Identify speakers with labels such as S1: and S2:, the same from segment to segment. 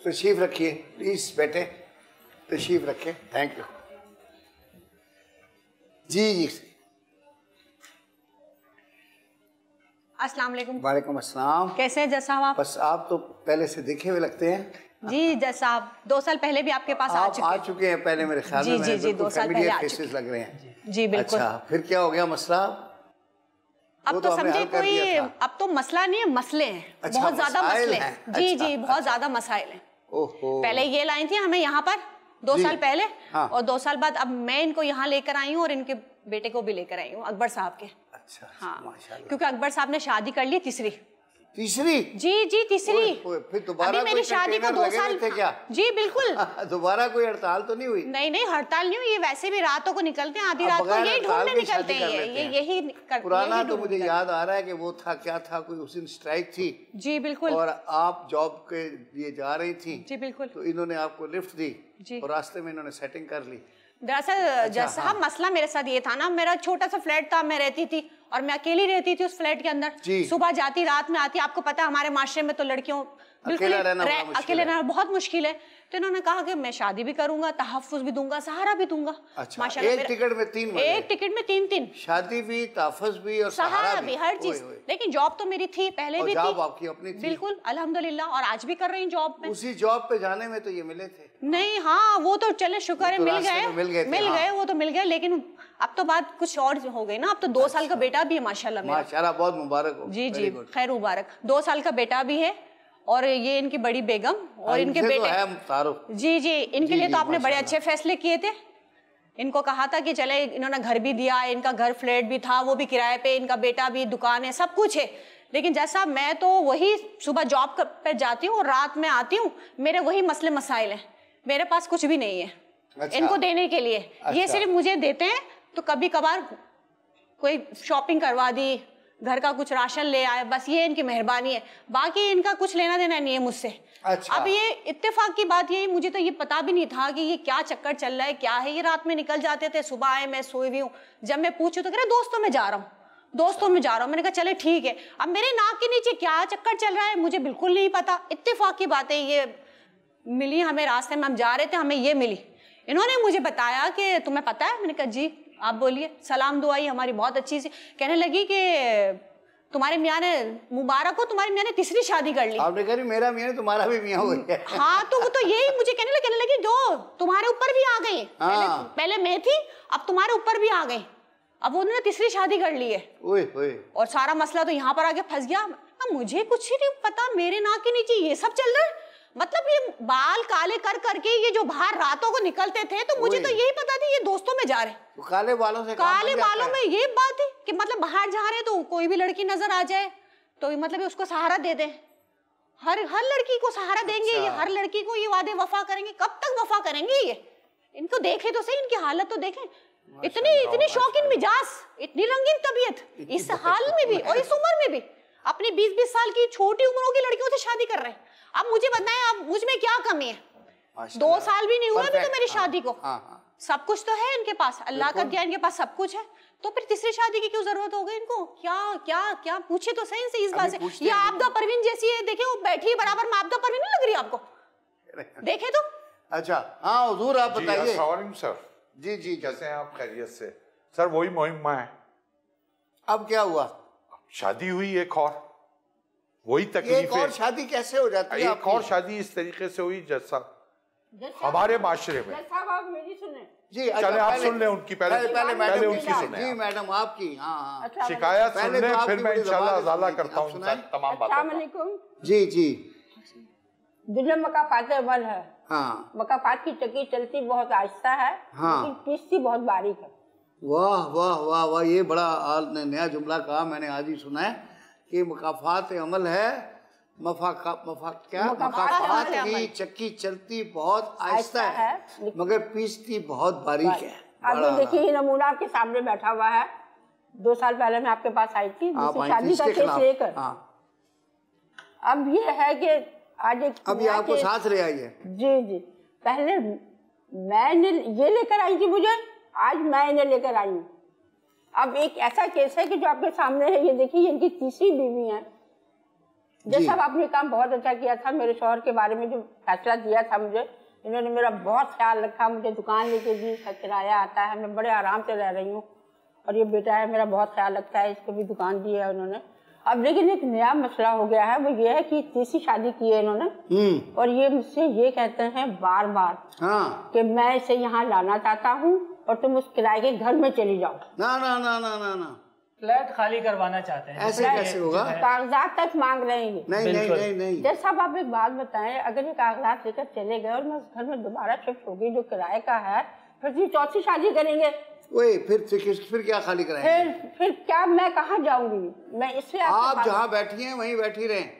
S1: तशरीफ़ रखिए प्लीज़ बैठे तशरीफ़ रखें। थैंक यू जी जी।
S2: अस्सलाम वालेकुम।
S1: वालेकुम अस्सलाम।
S2: कैसे हैं जज साहब आप?
S1: बस आप तो पहले से दिखे हुए लगते हैं।
S2: जी जज साहब दो साल पहले भी आपके पास आ
S1: आप
S2: चुके
S1: आ। चुके हैं पहले मेरे ख्याल
S2: जी,
S1: में
S2: जी, जी, दो साल पहले आ चुके
S1: लग रहे हैं।
S2: जी बिल्कुल।
S1: अच्छा फिर क्या हो गया मसला?
S2: अब तो
S1: तो
S2: समझे कोई अब तो मसला नहीं है मसले हैं।
S1: अच्छा,
S2: बहुत ज़्यादा मसले
S1: हैं।
S2: हैं। जी
S1: अच्छा,
S2: जी बहुत ज़्यादा मसाइल हैं। पहले ये लाई थी हमें यहाँ पर दो साल पहले
S1: हाँ।
S2: और दो साल बाद अब मैं इनको यहाँ लेकर आई हूँ और इनके बेटे को भी लेकर आई हूँ अकबर साहब के।
S1: अच्छा
S2: हाँ। क्योंकि अकबर साहब ने शादी कर ली तीसरी।
S1: तीसरी।
S2: जी जी तीसरी।
S1: ओए, ओए, फिर दोबारा
S2: मेरी शादी को दो साल
S1: थे क्या?
S2: जी बिल्कुल।
S1: दोबारा कोई हड़ताल तो नहीं हुई?
S2: नहीं नहीं हड़ताल नहीं हुई ये वैसे भी रातों को निकलते हैं आधी रात को यही ढूँढने निकलते हैं ये
S1: हैं।
S2: यही
S1: पुराना तो मुझे याद आ रहा है कि वो था क्या था कोई उस दिन स्ट्राइक थी?
S2: जी बिल्कुल।
S1: और आप जॉब के लिए जा रही थी
S2: जी बिल्कुल।
S1: तो इन्होंने आपको लिफ्ट दी। और रास्ते में इन्होंने सेटिंग कर ली।
S2: दरअसल जैसा मसला मेरे साथ ये था ना मेरा छोटा सा फ्लैट था मैं रहती थी और मैं अकेली रहती थी उस फ्लैट के अंदर। सुबह जाती रात में आती आपको पता हमारे माशरे में तो लड़कियों बिल्कुल
S1: अकेला रहना
S2: बहुत मुश्किल है। तो इन्होंने कहा कि मैं शादी भी करूँगा तहफ़ुज़ भी दूँगा सहारा भी दूँगा।
S1: अच्छा एक टिकट में तीन
S2: एक टिकट में तीन तीन
S1: शादी भी ताफज भी और
S2: सहारा भी। हर चीज़। लेकिन जॉब तो मेरी थी पहले भी
S1: जॉब
S2: थी।
S1: आपकी अपनी थी।
S2: बिल्कुल अल्हम्दुलिल्लाह और आज भी कर रही हूँ जॉब में।
S1: उसी जॉब पे जाने में तो ये मिले थे।
S2: नहीं हाँ वो तो चले शुक्र है
S1: तो
S2: मिल गए।
S1: मिल हाँ।
S2: गए वो तो मिल गए लेकिन अब तो बात कुछ और हो गई ना अब तो दो साल का बेटा भी है माशाल्लाह मेरा।
S1: माशाल्लाह बहुत मुबारक हो।
S2: जी जी खैर मुबारक। दो साल का बेटा भी है और ये इनकी बड़ी बेगम और
S1: हाँ,
S2: इनके
S1: तो
S2: बेटे जी जी इनके लिए तो आपने बड़े अच्छे फैसले किए थे। इनको कहा था कि चले इन्होंने घर भी दिया इनका घर फ्लैट भी था वो भी किराए पे इनका बेटा भी दुकान है सब कुछ है। लेकिन जैसा मैं तो वही सुबह जॉब पे जाती हूँ और रात में आती हूँ मेरे वही मसले मसाइल हैं। मेरे पास कुछ भी नहीं है
S1: अच्छा।
S2: इनको देने के लिए। अच्छा। ये
S1: अच्छा।
S2: सिर्फ़ मुझे देते हैं तो कभी कभार कोई शॉपिंग करवा दी घर का कुछ राशन ले आए बस ये इनकी मेहरबानी है। बाकी इनका कुछ लेना देना नहीं है मुझसे।
S1: अच्छा।
S2: अब ये इत्तेफाक की बात यही मुझे तो ये पता भी नहीं था कि ये क्या चक्कर चल रहा है क्या है। ये रात में निकल जाते थे सुबह आए मैं सोई हुई हूँ। जब मैं पूछू तो कह रहे दोस्तों में जा रहा हूँ। दोस्तों में जा रहा हूँ। मैंने कहा चले ठीक है। अब मेरे नाक के नीचे क्या चक्कर चल रहा है मुझे बिल्कुल नहीं पता। इत्तेफाक की बात है ये मिली हमें रास्ते में हम जा रहे थे हमें ये मिली। इन्होंने मुझे बताया कि तुम्हें पता है? मैंने कहा जी। आप बोलिए सलाम दुआई हमारी बहुत अच्छी सी। कहने लगी कि तुम्हारे मियाँ ने मुबारक हो तुम्हारे मियाँ ने तीसरी शादी कर ली।
S1: आपने कहा मेरा मियाँ तुम्हारा भी मियाँ हो गया।
S2: हाँ तो वो तो यही मुझे कहने लगे कहने लगी जो तुम्हारे ऊपर भी आ पहले
S1: हाँ।
S2: पहले मैं थी अब तुम्हारे ऊपर भी आ गई अब उन्होंने तीसरी शादी कर ली है।
S1: ओए ओए।
S2: और सारा मसला तो यहाँ पर आके फंस गया। मुझे कुछ ही नहीं पता मेरे नाक के नीचे ये सब चल रहा है। मतलब ये बाल काले कर करके ये जो बाहर रातों को निकलते थे तो मुझे तो यही पता थी ये दोस्तों में जा रहे।
S1: तो काले बालों से
S2: काले बालों में ये बात है कि मतलब बाहर जा रहे तो कोई भी लड़की नज़र आ जाए तो मतलब उसको सहारा दे दें। हर हर लड़की को सहारा देंगे ये
S1: अच्छा।
S2: हर लड़की को ये वादे वफा करेंगे। कब तक वफा करेंगे ये? इनको देखे तो सही इनकी हालत तो देखें। इतनी इतनी शौकीन मिजाज इतनी रंगीन तबीयत इस हाल में भी और इस उम्र में भी। अपनी 20-20 साल की छोटी उम्रों की लड़कियों से शादी कर रहे हैं। अब मुझे बताएँ अब मुझमें क्या कमी है? दो साल भी नहीं हुआ अभी तो मेरी
S1: हाँ,
S2: शादी को।
S1: हाँ हाँ।
S2: सब कुछ तो है इनके पास। अल्लाह का दिया इनके पास सब कुछ है। तो फिर तीसरी शादी की क्यों ज़रूरत हो गई इनको? क्या क्या क्या? पूछे तो सही इनसे इस बात से। ये। आपदा परवीन जैसी है देखे वो बैठी बराबर में आपदा परवीन नहीं लग रही आपको? देखे तो।
S1: अच्छा हाँ हुजूर आप बताइए।
S3: सर।
S1: जी जी
S3: कैसे हैं आप? खैरियत से। सर वही मुहिमा है।
S1: अब क्या हुआ?
S3: शादी हुई एक और। वही
S1: तकलीफ़। और शादी कैसे हो जाती है
S3: एक और शादी इस तरीके से हुई जैसा हमारे माशरे में।
S4: मेरी सुने।
S1: जी अच्छा,
S3: चले आप सुन लें उनकी पहले
S1: पहले पहले
S3: पहले उनकी सुने
S1: जी मैडम आपकी हाँ हाँ।
S4: अच्छा
S3: शिकायत सुन
S1: तो
S3: लें फिर मैं इंशाल्लाह अजाला करता हूँ तमाम बातों का।
S1: जी जी।
S4: दिल मकाफात अमल है।
S1: हाँ।
S4: मकाफात की चक्की चलती बहुत आहिस्ता है
S1: हाँ।
S4: पीसती बहुत बारीक है।
S1: वाह वाह वाह वाह ये बड़ा नया जुमला कहा मैंने आज ही सुना है। कि मकाफात अमल है मफा का मफा क्या
S2: है,
S1: की चक्की चलती बहुत आहिस्ता है
S4: है,
S1: मगर पीसती बहुत बारीक है।
S4: ये देखिए नमूना आपके सामने बैठा हुआ है। दो साल पहले मैं आपके पास आई थी शादी का केस लेकर।
S1: हाँ।
S4: अब ये है कि आज एक
S1: अब ये आपको साथ ले आई है
S4: जी जी। पहले मैंने ये लेकर आई थी मुझे आज मैं इन्हें लेकर आई हूँ। अब एक ऐसा केस है कि जो आपके सामने है ये देखिए ये इनकी तीसरी बीवी है। जैसा आपने काम बहुत अच्छा किया था मेरे शोहर के बारे में जो फैसला दिया था मुझे इन्होंने मेरा बहुत ख्याल रखा मुझे दुकान लेके दी किराया आता है मैं बड़े आराम से रह रही हूँ। और ये बेटा है मेरा बहुत ख्याल रखता है इसको भी दुकान दी है उन्होंने। अब लेकिन एक नया मसला हो गया है वो ये है कि तीसरी शादी की है इन्होंने।
S1: हम्म।
S4: और ये मुझसे ये कहते हैं बार बार
S1: हाँ।
S4: कि मैं इसे यहाँ लाना चाहता हूँ और तुम उस किराए के घर में चली जाओ।
S1: ना ना ना ना ना ना।
S5: फ्लैट खाली करवाना चाहते हैं।
S1: ऐसे कैसे होगा?
S4: कागजात तक मांग रहे हैं।
S1: नहीं नहीं। नहीं नहीं।
S4: जज साहब आप एक बात बताएँ अगर ये कागजात लेकर चले गए और मैं उस घर में दोबारा शिफ्ट हो गई जो किराए का है फिर ये चौथी शादी करेंगे।
S1: वही फिर फिर फिर क्या खाली कराएँगे?
S4: फिर फिर क्या मैं कहाँ जाऊँगी? मैं इसलिए
S1: आप जहाँ बैठी हैं वहीं बैठी रहें।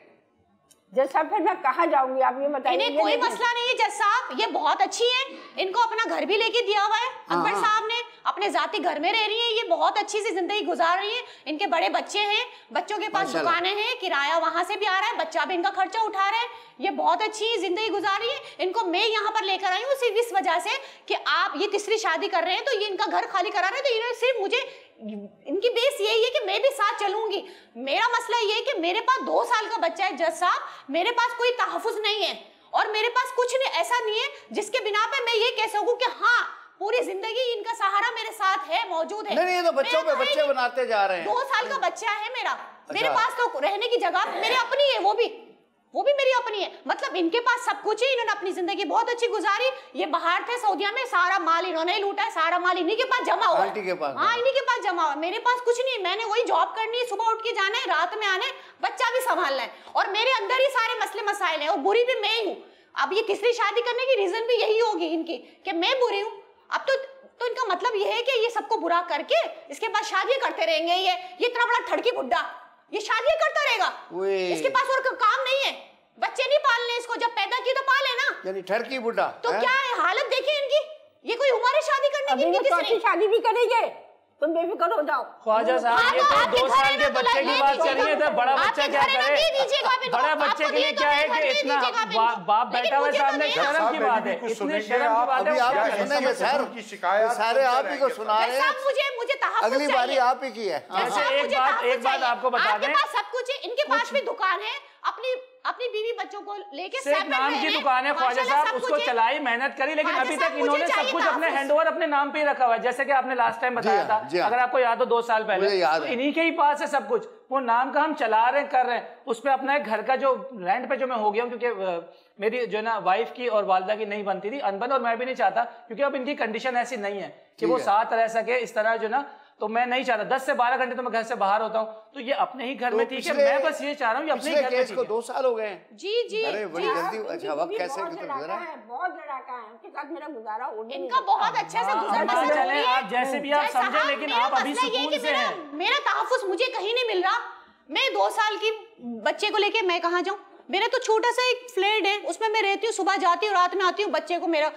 S4: जज साहब फिर मैं कहाँ जाऊँगी? आप ये बताइए
S2: इन्हें कोई मसला नहीं है जज साहब ये बहुत अच्छी है। इनको अपना घर भी लेके दिया हुआ है अकबर
S1: हाँ।
S2: साहब ने। अपने जाति घर में रह रही है ये बहुत अच्छी सी ज़िंदगी गुजार रही है। इनके बड़े बच्चे हैं बच्चों के पास। दुकानें हैं किराया वहाँ से भी आ रहा है बच्चा भी इनका खर्चा उठा रहा है। ये बहुत अच्छी ज़िंदगी गुजार रही है। इनको मैं यहाँ पर लेकर आई हूँ सिर्फ़ इस वजह से कि आप ये तीसरी शादी कर रहे हैं तो ये इनका घर खाली करा रहे हैं तो इन्होंने सिर्फ़ मुझे इनकी बेस यही है कि मैं भी साथ चलूँगी। मेरा मसला ये है कि मेरे पास दो साल का बच्चा है जज साहब। मेरे पास कोई तहफुज नहीं है और मेरे पास कुछ नहीं ऐसा नहीं है जिसके बिना पे मैं ये कह सकूँ कि हाँ पूरी ज़िंदगी इनका सहारा मेरे साथ है मौजूद है।
S1: नहीं नहीं ये तो बच्चों पे बच्चे बनाते जा रहे हैं।
S2: दो साल का बच्चा है मेरा। मेरे
S1: अच्छा।
S2: पास तो रहने की जगह मेरी अपनी है वो भी। वो भी मेरी अपनी है। मतलब इनके पास सब कुछ है इन्होंने अपनी ज़िंदगी बहुत अच्छी गुजारी। ये बाहर थे सऊदिया में सारा माल इन्होंने ही लूटा है सारा माल इन्हीं के पास जमा हुआ है।
S1: के पास।
S2: हाँ इन्हीं के पास जमा हुआ मेरे पास कुछ नहीं मैंने वही जॉब करनी है सुबह उठ के जाना है रात में आना है बच्चा भी संभालना है। और मेरे अंदर ही सारे मसले मसाइल है और बुरी भी मैं ही हूँ। अब ये तीसरी शादी करने की रीजन भी यही होगी इनकी कि मैं बुरी हूँ। अब तो तो इनका मतलब ये है कि ये सबको बुरा करके इसके बाद शादी करते रहेंगे ये। ये इतना बड़ा ठड़की बुड्ढा। ये शादी करता रहेगा। इसके पास और काम नहीं है। बच्चे नहीं पालने इसको जब पैदा की तो पाले ना।
S1: यानी ठरकी बुढ़ा
S2: तो
S1: है?
S2: क्या है हालत देखिए इनकी? ये कोई उम्र है शादी करने की
S4: शादी भी करेंगे। तुम बेफिक्र हो जाओ।
S5: ख्वाजा साहब
S2: हाँ,
S5: ये
S2: तो
S5: तो दो साल के
S2: तो
S5: बच्चे की बात चल रही है तो बड़ा बच्चा क्या करे। बड़ा बच्चे के लिए क्या है कि इतना। बाप बैठा हुआ सामने शर्म की बात है। इतने शर्म की बात है
S1: सर
S3: की शिकायत
S1: सारे आप ही को सुना रहे हैं।
S2: मुझे मुझे
S1: अगली बारी आप ही की है।
S5: एक बात- एक बात आपको बता
S2: आपके
S5: दें।
S2: पास सब कुछ है इनके पास भी दुकान है अपनी अपनी बीवी बच्चों को लेके
S5: सिर्फ़ नाम की दुकान है ख्वाजा साहब उसको चलाई मेहनत करी लेकिन अभी तक इन्होंने सब कुछ अपने। हैंडओवर अपने नाम पे ही रखा हुआ है। जैसे कि आपने लास्ट टाइम बताया था। अगर आपको याद हो दो साल पहले तो इन्हीं के ही पास है सब कुछ। वो नाम का हम चला रहे कर रहे हैं। उस पर अपना एक घर का जो रेंट पे जो मैं हो गया हूँ क्योंकि मेरी जो है ना वाइफ की और वालदा की नहीं बनती थी। अनबन और मैं भी नहीं चाहता क्योंकि अब इनकी कंडीशन ऐसी नहीं है कि वो साथ रह सके इस तरह जो ना तो मैं नहीं चाहता। दस से बारह घंटे तो मैं घर से बाहर होता हूँ। तो ये अपने ही घर
S1: तो
S5: में ठीक है। मैं बस ये चाह रहा हूँ अपने ही घर में
S1: को दो साल हो गए हैं।
S2: जी जी
S1: अरे बड़ी जल्दी अच्छा वक्त कैसे
S4: बहुत
S1: गुजरा
S4: लड़ाका है? बहुत लड़ाका है। उनके साथ मेरा गुजारा हो नहीं
S2: इनका बहुत अच्छे से
S5: हाँ,
S2: गुजर बसर हो रही है।
S5: आप जैसे भी आप समझे, लेकिन आप अभी
S2: है
S5: सुकून से
S2: मेरा-
S5: हैं।
S2: मेरा तहफुज मुझे कहीं नहीं मिल रहा। मैं दो साल की बच्चे को लेके मैं कहाँ जाऊँ? मेरा तो छोटा सा एक फ्लैट है उसमें मैं रहती हूँ सुबह जाती हूँ रात में आती हूँ बच्चे को मेरा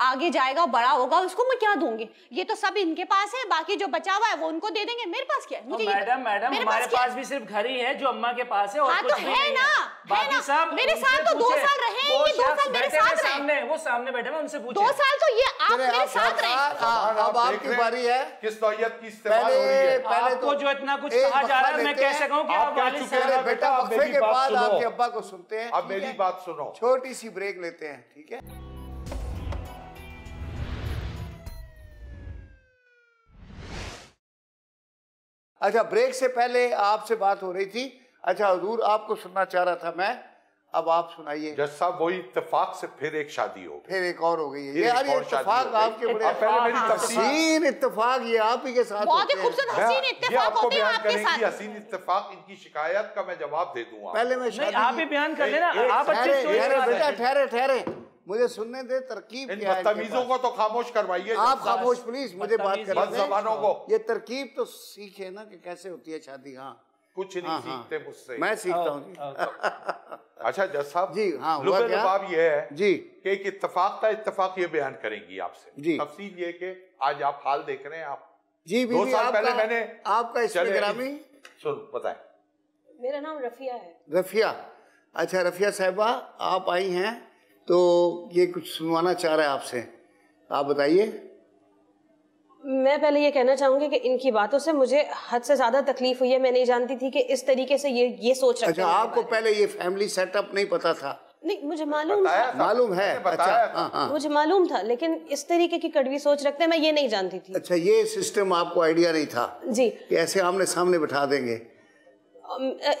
S2: आगे जाएगा बड़ा होगा उसको मैं क्या दूँगी? ये तो सब इनके पास है बाकी जो बचा हुआ है वो उनको दे देंगे। मेरे पास क्या है?
S5: तो
S2: मुझे
S5: मैडम मैडम हमारे
S2: क्या है?
S5: पास भी सिर्फ़ घर ही है जो अम्मा के पास है और
S2: हाँ
S5: कुछ
S2: तो है
S5: नहीं
S2: ना, है।
S5: बाकी
S2: ना।
S5: सब
S2: मेरे साथ तो दो साल रहे हैं, ये दो साल मेरे साथ रहे।
S5: वो सामने बैठे हुए उनसे पूछे।
S2: दो साल तो ये आप मेरे साथ रहे।
S1: हाँ, हाँ, अब आपकी बारी है।
S3: किस नौयत की इस्तेमाल हो रही
S1: पहले
S3: है
S1: तो
S5: जो इतना कुछ कहा जा रहा है मैं
S1: लेते
S5: कैसे
S1: हैं।
S5: कि
S3: आप कह चुके
S5: साहब-
S3: हैं
S1: बेटा वक्फे के बाद आपके अब्बा को सुनते हैं
S3: अब मेरी बात सुनो।
S1: छोटी सी ब्रेक लेते हैं ठीक है? अच्छा ब्रेक से पहले आपसे बात हो रही थी। अच्छा हजूर आपको सुनना चाह रहा था मैं। अब आप सुनाइए।
S3: जज साहब वही इत्तेफाक से फिर एक शादी हो
S1: फिर एक और हो गई है। यार ये
S3: गई।
S1: आपके बड़े
S3: पहले मेरी
S1: हसीन इत्तेफाक ये आप ही के साथ
S2: बहुत ही। खूबसूरत हसीन
S3: आपको
S2: होते हैं
S3: बयान
S2: आपके
S3: करेंगी
S2: साथ।
S3: हसीन इत्तेफाक इनकी शिकायत का मैं जवाब दे दूँगा
S1: पहले मैं शादी
S5: आप ही बयान कर लेना आप अच्छी स्टोरी
S1: ठहरे बेटा ठहरे ठहरे। मुझे सुनने दे तरकीब
S3: इन
S1: है
S3: बदतमीजों को तो खामोश करवाइए
S1: आप खामोश प्लीज़ मुझे बात।
S3: जबानों को।
S1: ये तरकीब तो सीखे ना कि कैसे होती है शादी? हाँ।
S3: कुछ नहीं
S1: हाँ, हाँ।
S3: सीखते मुझसे।
S1: मैं सीखता हूँ।
S3: अच्छा जज साहब
S1: जी, हाँ,
S3: लबाब ये है
S1: जी।
S3: कि एक इत्तेफाक का इतफाक ये बयान करेंगी आपसे।
S1: जी।
S3: तफसील ये कि आज आप हाल देख रहे हैं आप
S1: जी
S3: दो साल पहले मैंने
S1: आपका इसमें
S3: चले-
S1: ग्रामी?
S3: सुन बताएँ।
S4: मेरा नाम रफिया है।
S1: रफिया। अच्छा रफिया साहबा आप आई हैं। तो ये कुछ सुनवाना चाह रहा है आपसे। आप बताइए।
S6: मैं पहले ये कहना चाहूँगी कि इनकी बातों से मुझे हद से ज़्यादा तकलीफ़ हुई है। मैं नहीं जानती थी कि इस तरीके से ये ये सोच रखते
S1: अच्छा आपको पहले ये फैमिली सेटअप नहीं पता था?
S6: नहीं मुझे मालूम था।
S1: मालूम है। अच्छा हाँ हाँ।
S6: मुझे मालूम था लेकिन इस तरीके की कड़वी सोच रखते हैं मैं ये नहीं जानती थी।
S1: अच्छा ये सिस्टम आपको आइडिया नहीं था
S6: जी।
S1: कि ऐसे आमने सामने बैठा देंगे।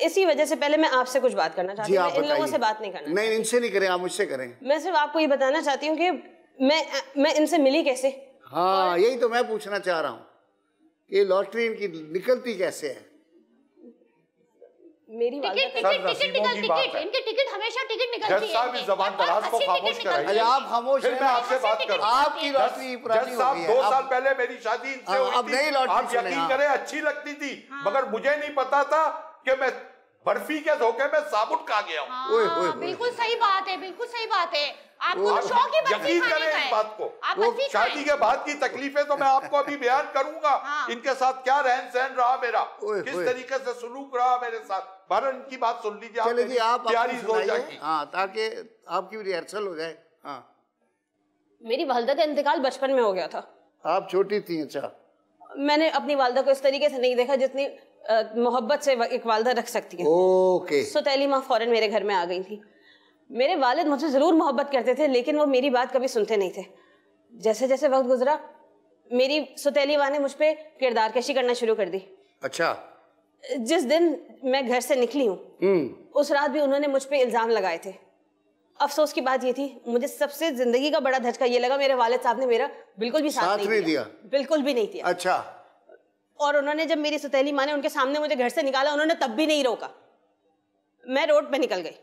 S6: इसी वजह से पहले मैं आपसे कुछ बात करना चाहती हूँ इन लोगों से बात नहीं करना
S1: नहीं इनसे नहीं करें आप मुझसे करें।
S6: मैं सिर्फ़ आपको ये बताना चाहती हूँ कि मैं मैं इनसे मिली कैसे?
S1: हाँ यही तो मैं पूछना चाह रहा हूँ कि लॉटरी इनकी निकलती कैसे है?
S6: मेरी
S2: टिकट टिकट टिकट निकल टिकट इनके टिकट हमेशा टिकट निकलती है
S3: साहब इस जबान दराज को खामोश कराइए।
S2: निकलती
S1: अरे। आप खामोश
S3: फिर मैं आपसे बात करूँ।
S1: आपकी लॉटरी पुरानी
S3: साहब
S1: गई
S3: दो साल पहले मेरी शादी इनसे हुई थी। आप यकीन। करें अच्छी लगती थी। मगर मुझे नहीं पता था कि मैं बर्फ़ी के धोखे में साबुत खा गया हूँ।
S2: हाँ, बिल्कुल सही बात है बिल्कुल सही बात है। आपको तो शौक ही बर्फ़ी
S3: यकीन
S2: खाने
S3: करें
S2: का
S3: इस
S2: है।
S3: बात को। वो शादी के बाद की तकलीफें तो मैं आपको अभी बयान करूँगा।
S2: हाँ।
S3: इनके साथ क्या रहन सहन रहा मेरा?
S1: ओए,
S3: किस
S1: ओए।
S3: तरीके से सलूक रहा मेरे साथ? बहरहाल इनकी बात सुन लीजिए
S1: आप
S3: प्यारी जोजा
S1: सुनाइए। हाँ ताकि आपकी रिहर्सल हो जाए। हाँ।
S6: मेरी वालदा का इंतकाल बचपन में हो गया था।
S1: आप छोटी थी अच्छा।
S6: मैंने अपनी वालदा को इस तरीके से नहीं देखा जितनी मोहब्बत से एक वालदा रख सकती है।
S1: ओके।
S6: सौतेली माँ फ़ौरन मेरे घर में आ गई थी। मेरे वालिद मुझसे ज़रूर मोहब्बत करते थे लेकिन वो मेरी बात कभी सुनते नहीं थे। जैसे जैसे वक्त गुजरा मेरी सौतेली माँ ने मुझ पर किरदार कशी करना शुरू कर दी।
S1: अच्छा।
S6: जिस दिन मैं घर से निकली हूँ
S1: हम्म।
S6: उस रात भी उन्होंने मुझ पर इल्ज़ाम लगाए थे। अफसोस की बात ये थी मुझे सबसे ज़िंदगी का बड़ा धचका ये लगा मेरे वालिद साहब ने मेरा बिल्कुल भी साथ,
S1: साथ
S6: नहीं
S1: नहीं
S6: दिया।
S1: दिया।
S6: बिल्कुल भी नहीं दिया।
S1: अच्छा।
S6: और उन्होंने जब मेरी सौतेली माँ ने उनके सामने मुझे घर से निकाला उन्होंने तब भी नहीं रोका। मैं रोड पे निकल गई।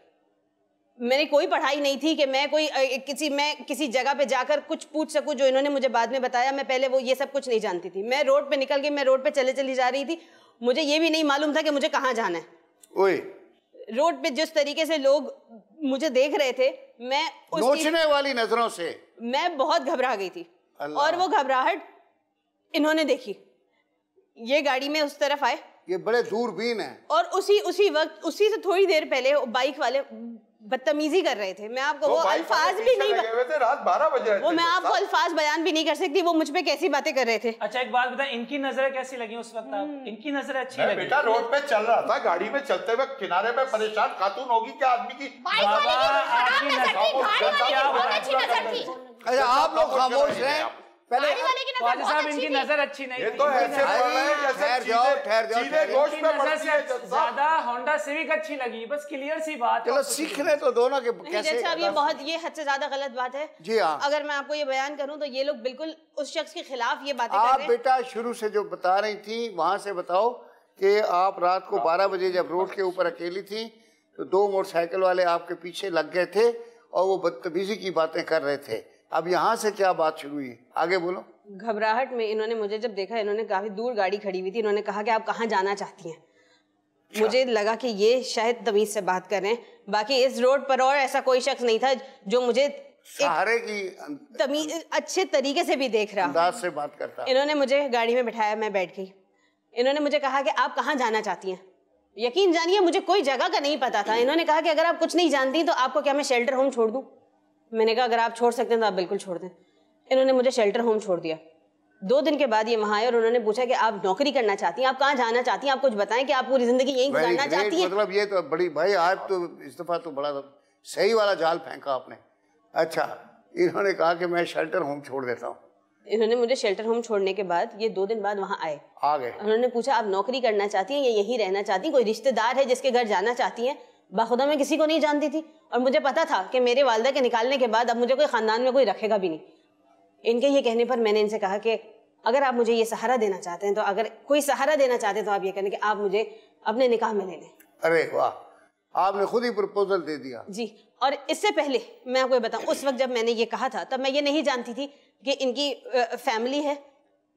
S6: मेरी कोई पढ़ाई नहीं थी कि मैं कोई किसी मैं किसी जगह पे जाकर कुछ पूछ सकूँ जो इन्होंने मुझे बाद में बताया। मैं पहले वो ये सब कुछ नहीं जानती थी। मैं रोड पे निकल गई मैं रोड पे चले चली जा रही थी। मुझे ये भी नहीं मालूम था कि मुझे कहाँ जाना है।
S1: ओए।
S6: रोड पे जिस तरीके से लोग मुझे देख रहे थे मैं उसकी
S1: नोचने वाली नज़रों से।
S6: मैं बहुत घबरा गई थी। और वो घबराहट इन्होंने देखी। ये गाड़ी में उस तरफ़ आए।
S1: ये बड़े दूरबीन है।
S6: और उसी उसी वक्त उसी से थोड़ी देर पहले बाइक वाले बदतमीजी कर रहे थे। मैं आपको वो
S3: वाले
S6: अल्फाज भी नहीं
S3: थे रात बारह बजे
S6: वो मैं आपको अल्फाज बयान भी नहीं कर सकती वो मुझ पे कैसी बातें कर रहे थे।
S5: अच्छा एक बात बताएँ इनकी नज़रें कैसी लगी उस वक्त
S6: हम्म।
S5: आप इनकी नज़रें अच्छी लगी।
S3: बेटा रोड पे चल रहा था गाड़ी में चलते हुए किनारे पे परेशान खातून होगी क्या आदमी की? पूरा
S1: आप लोग खामोश हैं। पहले
S2: वाले की नज़र
S5: साहब इनकी नज़र अच्छी नहीं
S3: ये तो ऐसे बोल रहे हैं जैसे
S1: ठहर जाओ, ठहर जाओ,
S3: गोश्त पड़ती है
S5: ज़्यादा होंडा सिविक अच्छी लगी बस क्लियर सी बात
S1: चलो। सीखने तो दोनों के
S6: नहीं
S1: कैसे
S6: जज साहब ये बहुत ये हद से ज़्यादा गलत बात है।
S1: जी हाँ।
S6: अगर मैं आपको ये बयान करूँ तो ये लोग बिल्कुल उस शख्स के खिलाफ ये बातें कर
S1: आप बेटा शुरू से जो बता रही थी वहाँ से बताओ कि आप रात को 12 बजे जब रोड के ऊपर अकेली थी तो दो मोटरसाइकिल वाले आपके पीछे लग गए थे और वो बदतमीजी की बातें कर रहे थे। अब यहाँ से क्या बात शुरू हुई? आगे बोलो।
S6: घबराहट में इन्होंने मुझे जब देखा इन्होंने काफ़ी दूर गाड़ी खड़ी हुई थी इन्होंने कहा कि आप कहाँ जाना चाहती हैं? मुझे लगा कि ये शायद तमीज से बात कर रहे हैं। बाकी इस रोड पर और ऐसा कोई शख्स नहीं था जो मुझे
S1: सहारे की
S6: तमीज अच्छे तरीके से भी देख रहा।
S1: अंदाज से बात करता।
S6: इन्होंने मुझे गाड़ी में बिठाया मैं बैठ गई। इन्होंने मुझे कहा कि आप कहाँ जाना चाहती हैं? यकीन जानिए मुझे कोई जगह का नहीं पता था। इन्होंने कहा कि अगर आप कुछ नहीं जानती तो आपको क्या मैं शेल्टर होम छोड़ दूँ? मैंने कहा अगर आप छोड़ सकते हैं तो आप बिल्कुल छोड़ दें। इन्होंने मुझे शेल्टर होम छोड़ दिया। दो दिन के बाद ये वहाँ आए और उन्होंने पूछा कि आप नौकरी करना चाहती हैं? आप कहाँ जाना चाहती हैं? आप कुछ बताएँ कि आप पूरी ज़िंदगी यहीं गुजारना चाहती हैं?
S1: मतलब ये तो बड़ी भाई आज तो इस दफ़ा तो बड़ा सही वाला जाल फेंका आपने। अच्छा इन्होंने कहा कि मैं शेल्टर होम छोड़ देता हूँ।
S6: इन्होंने मुझे शेल्टर होम छोड़ने के बाद ये दो दिन बाद वहाँ आए।
S1: आ गए।
S6: उन्होंने पूछा आप नौकरी करना चाहती हैं या यहीं रहना चाहती हैं? कोई रिश्तेदार है जिसके घर जाना चाहती हैं? बाखुदा मैं किसी को नहीं जानती थी। और मुझे पता था कि मेरे वालदा के निकालने के बाद अब मुझे कोई खानदान में कोई रखेगा भी नहीं। इनके ये कहने पर मैंने इनसे कहा कि अगर आप मुझे ये सहारा देना चाहते हैं तो अगर कोई सहारा देना चाहते हैं तो आप ये कहें कि आप मुझे अपने निकाह में ले लें।
S1: अरे वाह आपने खुद ही प्रपोजल दे दिया।
S6: जी और इससे पहले मैं आपको बताऊँ उस वक्त जब मैंने ये कहा था तब मैं ये नहीं जानती थी कि इनकी फैमिली है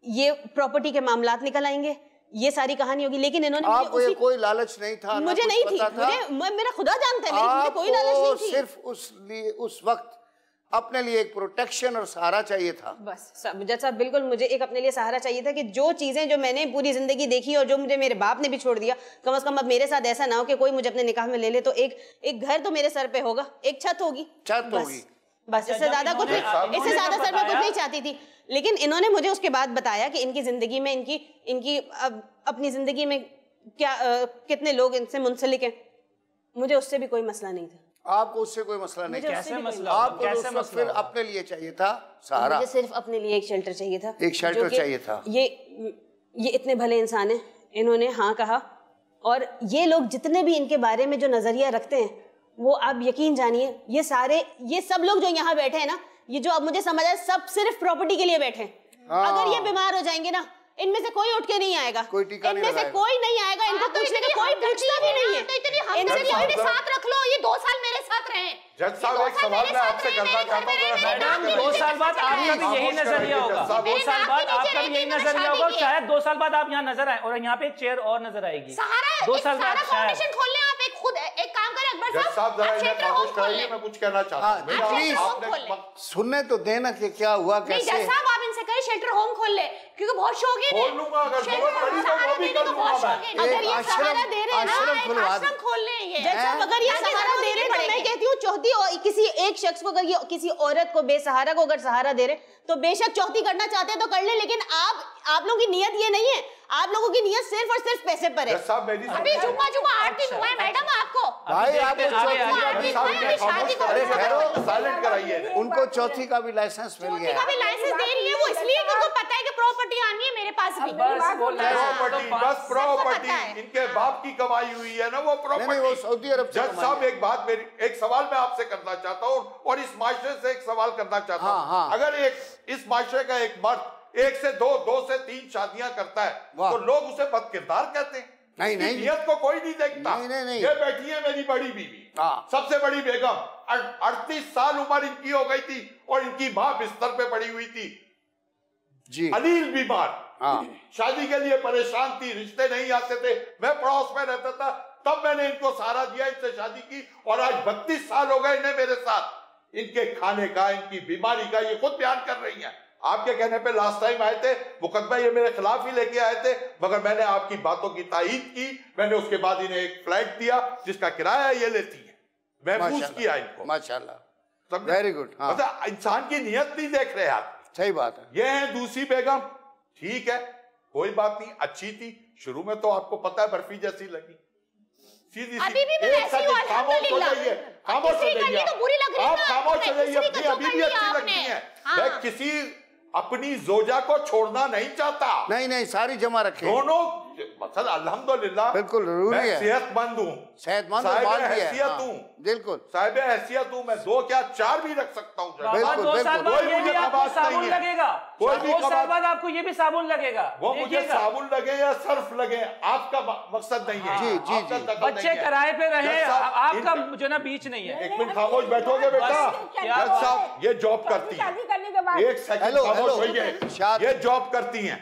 S6: ये प्रॉपर्टी के मामला निकल आएँगे। ये सारी कहानी होगी लेकिन इन्होंने मुझे
S1: आपको
S6: उसी
S1: कोई लालच नहीं था
S6: मुझे नहीं थी।
S1: था।
S6: मुझे मेरा खुदा जानता है मुझे कोई लालच नहीं थी।
S1: सिर्फ़ उस लिए उस वक्त अपने लिए एक प्रोटेक्शन और सहारा चाहिए था।
S6: बस सब जज साहब बिल्कुल मुझे एक अपने लिए सहारा चाहिए था कि जो चीज़ें जो मैंने पूरी ज़िंदगी देखी और जो मुझे मेरे बाप ने भी छोड़ दिया कम से कम अब मेरे साथ ऐसा ना हो कि कोई मुझे अपने निकाह में ले ले तो एक एक घर तो मेरे सर पे होगा एक छत होगी।
S1: छत होगी।
S6: बस इससे ज़्यादा कुछ नहीं इससे ज़्यादा सर मैं कुछ नहीं चाहती थी। लेकिन इन्होंने मुझे उसके बाद बताया कि इनकी ज़िंदगी में इनकी इनकी अब अपनी ज़िंदगी में क्या कितने लोग इनसे मुंसलिक हैं। मुझे उससे भी कोई मसला नहीं था।
S1: आपको उससे कोई मसला नहीं
S5: कैसे मसला
S1: आपको तो
S5: कैसे मसला
S1: फिर अपने लिए चाहिए था सहारा।
S6: मुझे सिर्फ़ अपने लिए एक शेल्टर चाहिए था।
S1: एक
S6: कि
S1: चाहिए था।
S6: ये ये इतने भले इंसान हैं। इन्होंने हाँ कहा। और ये लोग जितने भी इनके बारे में जो नज़रिया रखते हैं वो आप यकीन जानिए ये सारे ये सब लोग जो यहाँ बैठे हैं ना ये जो अब मुझे समझ आए सब सिर्फ़ प्रॉपर्टी के लिए बैठे हैं
S1: हाँ।
S6: अगर ये बीमार हो जाएँगे ना इनमें से कोई उठ के नहीं आएगा।
S1: कोई टीका
S6: इनमें से कोई नहीं आएगा। इनको
S2: हाँ, तो
S6: पूछने का कोई पूछता भी नहीं है।
S2: तो इतनी
S6: इनसे कोई
S2: साथ रख लो ये दो साल मेरे साथ रहे।
S3: जज साहब एक सवाल मैं आपसे करना चाहता हूँ
S5: मैडम दो साल बाद आपका भी यही नज़रिया होगा। दो साल बाद आपका भी यही नज़रिया होगा शायद दो साल बाद आप यहाँ नज़र आए और यहाँ पे एक चेयर और नज़र आएगी। दो साल बाद
S2: आप एक खुद एक काम करें अकबर
S3: साहब जरा
S2: आप
S3: इन्हें खामोश
S2: होम खोल।
S3: कराइए मैं कुछ कहना चाहता
S1: हाँ, सुनने तो देना कि क्या हुआ कैसे
S2: जज साहब आप इनसे कहें शेल्टर होम खोल ले क्योंकि बहुत शौकीन है
S3: लूँगा, अगर
S2: शेल्टर
S3: ज़रूरत पड़ी तो वो भी कर लूँगा
S2: बहुत
S3: मैं।
S2: है।
S6: अगर ये सहारा दे रहे हैं ना
S1: आश्रम।
S2: खोल लें ये
S6: जज साहब अगर ये सहारा दे रहे हैं तो मैं कहती हूँ चौथी और किसी एक शख्स को अगर ये किसी औरत को बेसहारा को अगर सहारा दे रहे हैं, तो बेशक चौथी करना चाहते हैं तो कर ले लेकिन आप आप लोगों की नीयत ये नहीं है आप लोगों की नियत सिर्फ़ और सिर्फ़ पैसे पर है।
S2: अभी हुआ है मैडम आपको।
S1: भाई का उनको चौथी का भी लाइसेंस मिल गया।
S2: का भी लाइसेंस दे रही है वो इसलिए कि उनको पता है कि प्रॉपर्टी आनी है मेरे पास भी।
S3: प्रॉपर्टी बस प्रॉपर्टी इनके बाप की कमाई हुई है ना वो
S1: नहीं वो
S3: प्रॉपर्टी
S1: सऊदी अरब
S3: जज साहब एक बात मेरी एक सवाल मैं आपसे करना चाहता हूँ और इस माशरे से एक सवाल करना चाहता
S1: हाँ,
S3: हूँ
S1: हाँ।
S3: अगर एक इस माशरे का एक मर्द एक से दो दो से तीन शादियाँ करता है। तो लोग उसे बदकिरदार कहते हैं।
S1: नहीं, नहीं।
S3: नियत को कोई नहीं देखता।
S1: नहीं, नहीं, नहीं।
S3: ये बैठी है मेरी बड़ी बीवी।
S1: हाँ।
S3: सबसे बड़ी बेगम। अड़तीस साल उम्र इनकी हो गई थी और इनकी माँ बिस्तर पे पड़ी हुई थी।
S1: जी।
S3: अलील बीमार।
S1: हाँ।
S3: शादी के लिए परेशान थी रिश्ते नहीं आते थे। मैं पड़ोस में रहता था तब मैंने इनको सहारा दिया इनसे शादी की और आज बत्तीस साल हो गए इन्हें मेरे साथ। इनके खाने का इनकी बीमारी का ये खुद बयान कर रही हैं। आपके कहने पे लास्ट टाइम आए थे मुकदमा ये मेरे खिलाफ ही लेके आए थे मगर मैंने आपकी बातों की तायीद की मैंने उसके बाद इन्हें एक फ्लैट दिया जिसका किराया ये लेती है। महफूज किया इनको।
S1: माशाल्लाह। वेरी गुड हाँ।
S3: मतलब इंसान की नियत नहीं देख रहे आप।
S1: सही बात है।
S3: ये है दूसरी बेगम। ठीक है कोई बात नहीं अच्छी थी। शुरू में तो आपको पता है बर्फ़ी जैसी लगी। सीधी
S2: अभी भी मैं ऐसी हूँ,
S3: खामोश हो
S2: अल्हम्दुलिल्लाह।
S3: जाइए खामोश हो जाइए
S2: तो बुरी लग रही
S3: आप। खामोश हो जाइए अभी
S2: तो
S3: अभी भी अच्छी
S2: आपने।
S3: लगती है।
S2: हाँ।
S3: मैं किसी अपनी जोजा को छोड़ना नहीं चाहता।
S1: नहीं नहीं सारी जमा रखे।
S3: दोनों मसल अल्हम्दुलिल्लाह।
S1: बिल्कुल ज़रूरी है।
S3: सेहतमंद हूँ।
S1: सेहतमंद है।
S3: हैसियत
S1: हाँ,
S3: हूँ।
S1: बिल्कुल।
S3: साहिब हैसियत हूँ। मैं दो क्या चार भी रख सकता हूँ।
S1: बिल्कुल, बिल्कुल।
S5: साबुन लगेगा।
S3: कोई भी
S5: साल बाद आपको ये भी साबुन लगेगा।
S3: वो मुझे साबुन लगे या सर्फ लगे आपका मकसद नहीं है।
S1: जी, जी, जी।
S5: बच्चे किराए पे रहे आपका जो ना बीच नहीं है।
S3: एक मिनट खामोश बैठोगे बेटा? जज साहब ये जॉब करती है।
S4: शादी करने के बाद।
S3: एक सेकंड खामोश होइए। ये जॉब करती हैं।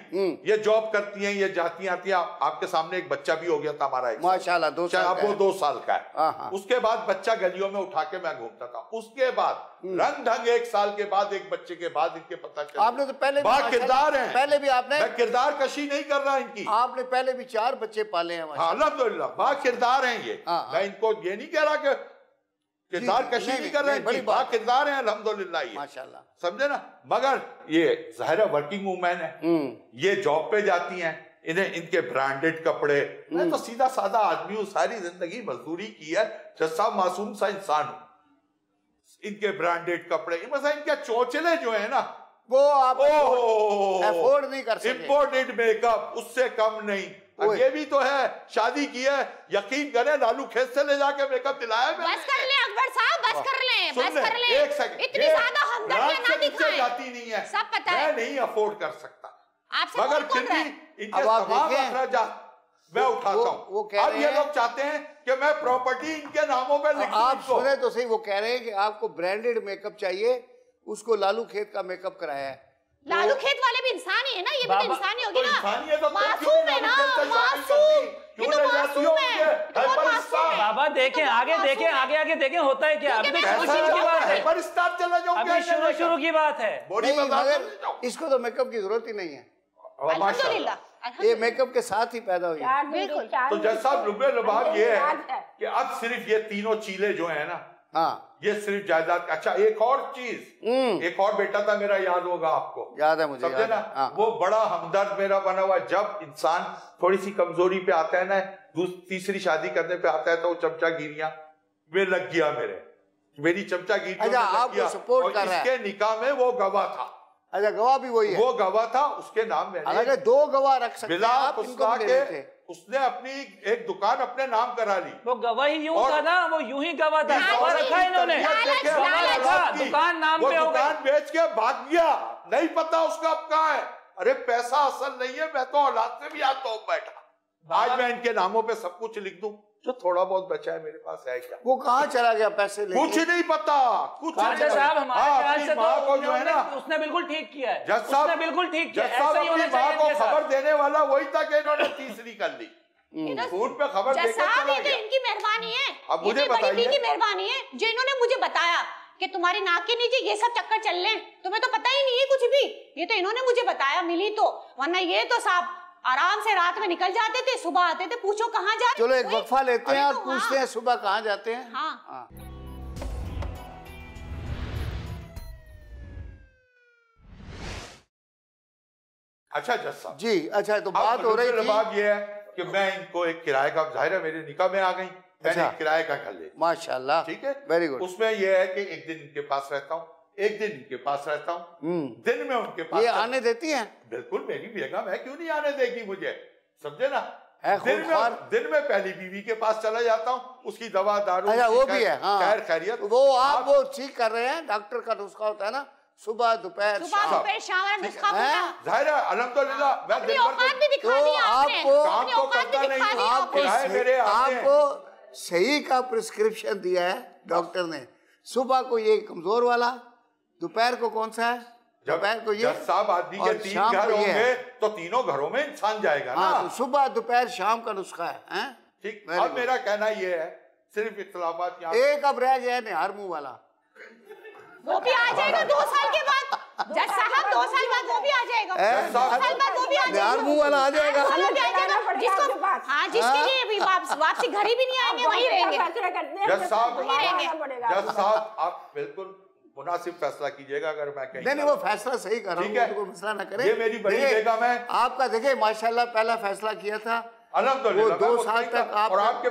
S3: ये जॉब करती हैं ये जाती आती हैं। आप- आपके सामने एक बच्चा भी हो गया था हमारा
S1: माशाल्लाह दो साल
S3: अब
S1: का
S3: वो दो साल का
S1: हाँ,
S3: है
S1: हाँ।
S3: उसके बाद बच्चा गलियों में उठा के मैं घूमता था। उसके बाद रंग ढंग एक साल के बाद एक बच्चे के बाद इनके पता चला।
S1: आपने तो पहले
S3: बा किरदार है।
S1: पहले भी आपने
S3: मैं किरदार कशी नहीं कर रहा इनकी।
S1: आपने पहले भी चार बच्चे पाले हैं
S3: हाँ
S1: माशाल्लाह।
S3: अल्हम्दुलिल्लाह बा किरदार हैं ये।
S1: हाँ, हाँ।
S3: मैं इनको ये नहीं कह रहा कि किरदार कशी
S1: नहीं,
S3: नहीं कर रहे
S1: बड़ी
S3: बा
S1: बात
S3: किरदार है अल्हम्दुलिल्लाह ये।
S1: माशाल्लाह।
S3: समझे ना? मगर ये ज़ाहिर है वर्किंग वूमेन है।
S1: हम्म।
S3: ये जॉब पे जाती हैं। इन्हें इनके ब्रांडेड कपड़े। मैं तो सीधा साधा आदमी हूँ सारी ज़िंदगी मजदूरी की है जैसा मासूम सा इंसान हूँ। इनके ब्रांडेड कपड़े मतलब इनके चौचले जो है ना
S1: वो आप अफोर्ड नहीं कर सके।
S3: इम्पोर्टेड मेकअप उससे कम नहीं। अब ये भी तो है शादी की है यकीन करें लालू खेत से ले जाके मेकअप दिलाया मैंने।
S2: बस कर ले अकबर साहब बस कर ले बस
S3: ले,
S2: कर ले।
S3: एक सेकंड
S2: इतनी ज़्यादा हमदर्दी ना दिखाएँ।
S3: जाती नहीं है।
S2: सब पता
S3: मैं
S2: है।
S3: नहीं अफोर्ड कर सकता।
S2: आपसे
S3: मगर फिर भी इनके
S1: अब आप
S3: तमाम मैं उठाता
S1: वो-
S3: हूँ।
S1: वो कह
S3: अब
S1: रहे
S3: ये
S1: हैं-
S3: लोग चाहते हैं कि मैं प्रॉपर्टी इनके नामों पे लिख
S1: आप। सुने तो सही वो कह रहे हैं कि आपको ब्रांडेड मेकअप चाहिए उसको लालू खेत का मेकअप कराया है।
S2: लालू खेत वाले भी इंसान ही है ना? ये भी तो इंसान ही
S3: तो
S2: होगी ना?
S3: इंसानी है तो
S2: मासूम है ना? मासूम! ये तो मासूम है। तो।
S5: बाबा देखें
S2: तो
S5: आगे देखें आगे आगे देखें होता है क्या? अभी तो
S2: मैं
S5: शुरू शुरू की बात है।
S3: हाइपर स्टार चला जाऊँगे
S5: अभी शुरू शुरू की बात है।
S3: बॉडी
S1: मगर इसको तो मेकअप की ज़रूरत ही नहीं है। ये मेकअप के साथ ही पैदा हुई। है
S2: बिल्कुल।
S3: तो
S4: दिन
S3: जैसा लुबे लबाब ये है कि अब सिर्फ़ ये तीनों चीले जो है ना
S1: हाँ।
S3: ये सिर्फ़ जायदाद अच्छा एक और चीज़।
S1: हम्म।
S3: एक और बेटा था मेरा याद होगा आपको।
S1: याद है मुझे
S3: समझे
S1: याद
S3: ना?
S1: हाँ।
S3: वो बड़ा हमदर्द मेरा बना हुआ जब इंसान थोड़ी सी कमज़ोरी पे आता है ना तीसरी शादी करने पे आता है तो वो चमचा गिरिया वे लग गया मेरे। मेरी चमचा गिरी
S1: अच्छा, आपको support कर रहा है।
S3: इसके निकाह में वो गवाह था।
S1: अच्छा गवाह भी वही है।
S3: वो गवाह था उसके नाम मैंने
S1: हालाँकि दो गवाह रख सकते हैं
S3: बिला
S1: आप इनको
S3: के उसने अपनी एक दुकान अपने नाम करा ली।
S5: वो गवाही यूँ था ना वो यूँ ही गवाह था। गवाह रखा इन्होंने। दुकान नाम
S3: वो
S5: पे हो
S3: दुकान बेच के भाग गया। नहीं पता उसका अब कहाँ है। अरे पैसा असल नहीं है मैं तो औलाद से भी आता हूँ बैठा। आज मैं इनके नामों पे सब कुछ लिख दूँ। जो थोड़ा बहुत बचा है मेरे पास है क्या?
S1: वो कहाँ चला गया पैसे लेके?
S3: कुछ नहीं पता कुछ
S5: खाजा
S3: नहीं
S5: साहब हमारे
S3: हाँ,
S5: से
S3: माँ
S5: तो
S3: को जो है ना।
S5: उसने बिल्कुल ठीक किया है।
S3: जज साहब
S5: बिल्कुल ठीक किया
S3: जज
S5: है
S3: साहब
S5: ऐसा ही
S3: अपनी माँ को खबर देने वाला वही था कि इन्होंने तीसरी कर ली। फ़ोन पे खबर
S2: तो इनकी मेहरबानी है।
S3: अब मुझे
S2: तो
S3: बताइए।
S2: की मेहरबानी है जो इन्होंने मुझे बताया कि तुम्हारी नाक के नीचे ये सब चक्कर चल रहे हैं। तुम्हें तो पता ही नहीं है कुछ भी। ये तो इन्होंने मुझे बताया मिली तो। वरना ये तो साहब आराम से रात में निकल जाते थे सुबह आते थे पूछो कहाँ जाते
S1: चलो एक वक्फा लेते हैं और
S2: तो
S1: पूछते
S2: हाँ।
S1: हैं सुबह कहाँ जाते हैं?
S2: हाँ।
S3: अच्छा जज साहब।
S1: जी अच्छा तो बात हो रही थी।
S3: बात ये है कि मैं इनको एक किराए का ज़ाहिर है मेरे निकाह में आ गई। मैंने
S1: अच्छा।
S3: किराए का घर ले
S1: माशाल्लाह।
S3: ठीक है?
S1: वेरी गुड
S3: उसमें यह है कि एक दिन इनके पास रहता हूँ। एक दिन इनके पास रहता हूँ।
S1: हम्म।
S3: दिन में उनके पास
S1: ये आने देती हैं?
S3: बिल्कुल मेरी बेगम है क्यों नहीं आने देगी मुझे? समझे ना? दिन में दिन में पहली बीवी के पास चला जाता हूँ उसकी दवा दारू
S1: अच्छा वो भी है हाँ।
S3: खैर खैरियत।
S1: वो आप वो ठीक कर रहे हैं डॉक्टर का नुस्खा होता है ना सुबह दोपहर हैं?
S3: ज़ाहिर है मैं दिन भर
S2: दिखा
S1: तो आपको-
S3: काम तो करता नहीं
S1: आपको
S3: मेरे
S1: सही,
S3: आते हैं।
S1: आपको सही का प्रिस्क्रिप्शन दिया है डॉक्टर ने। सुबह को ये कमज़ोर वाला दोपहर को कौन सा है? दोपहर को ये
S3: जब साहब आदमी के तीन घर होंगे तो तीनों घरों में इंसान जाएगा ना।
S1: हाँ तो सुबह दोपहर शाम का नुस्खा है
S3: ठीक अब मेरा कहना ये है सिर्फ़ यहाँ
S1: एक अब रह गया निहार मुँह वाला।
S2: वो भी आ जाएगा दो साल के बाद। जज साहब दो साल बाद वो भी आ जाएगा। दो साल बाद वो भी आ जाएगा।
S1: मुँह वाला आ जाएगा।
S2: हाँ, भी आ जिसको हाँ जिसके लिए भी वापस वापसी घर ही भी नहीं आएँगे वहीं रहेंगे।
S4: हैं
S3: साहब जज साहब आप बिल्कुल मुनासिब फैसला कीजिएगा अगर मैं कहीं
S1: नहीं नहीं वो फैसला सही कर रहा हूँ। तो कोई मसला ना करे
S3: ये मेरी बड़ी बेगम है।
S1: आपका देखिए माशाल्लाह पहला फैसला किया था
S3: अल्हम्दुलिल्लाह
S1: वो दो साल तक आप-
S3: और आपके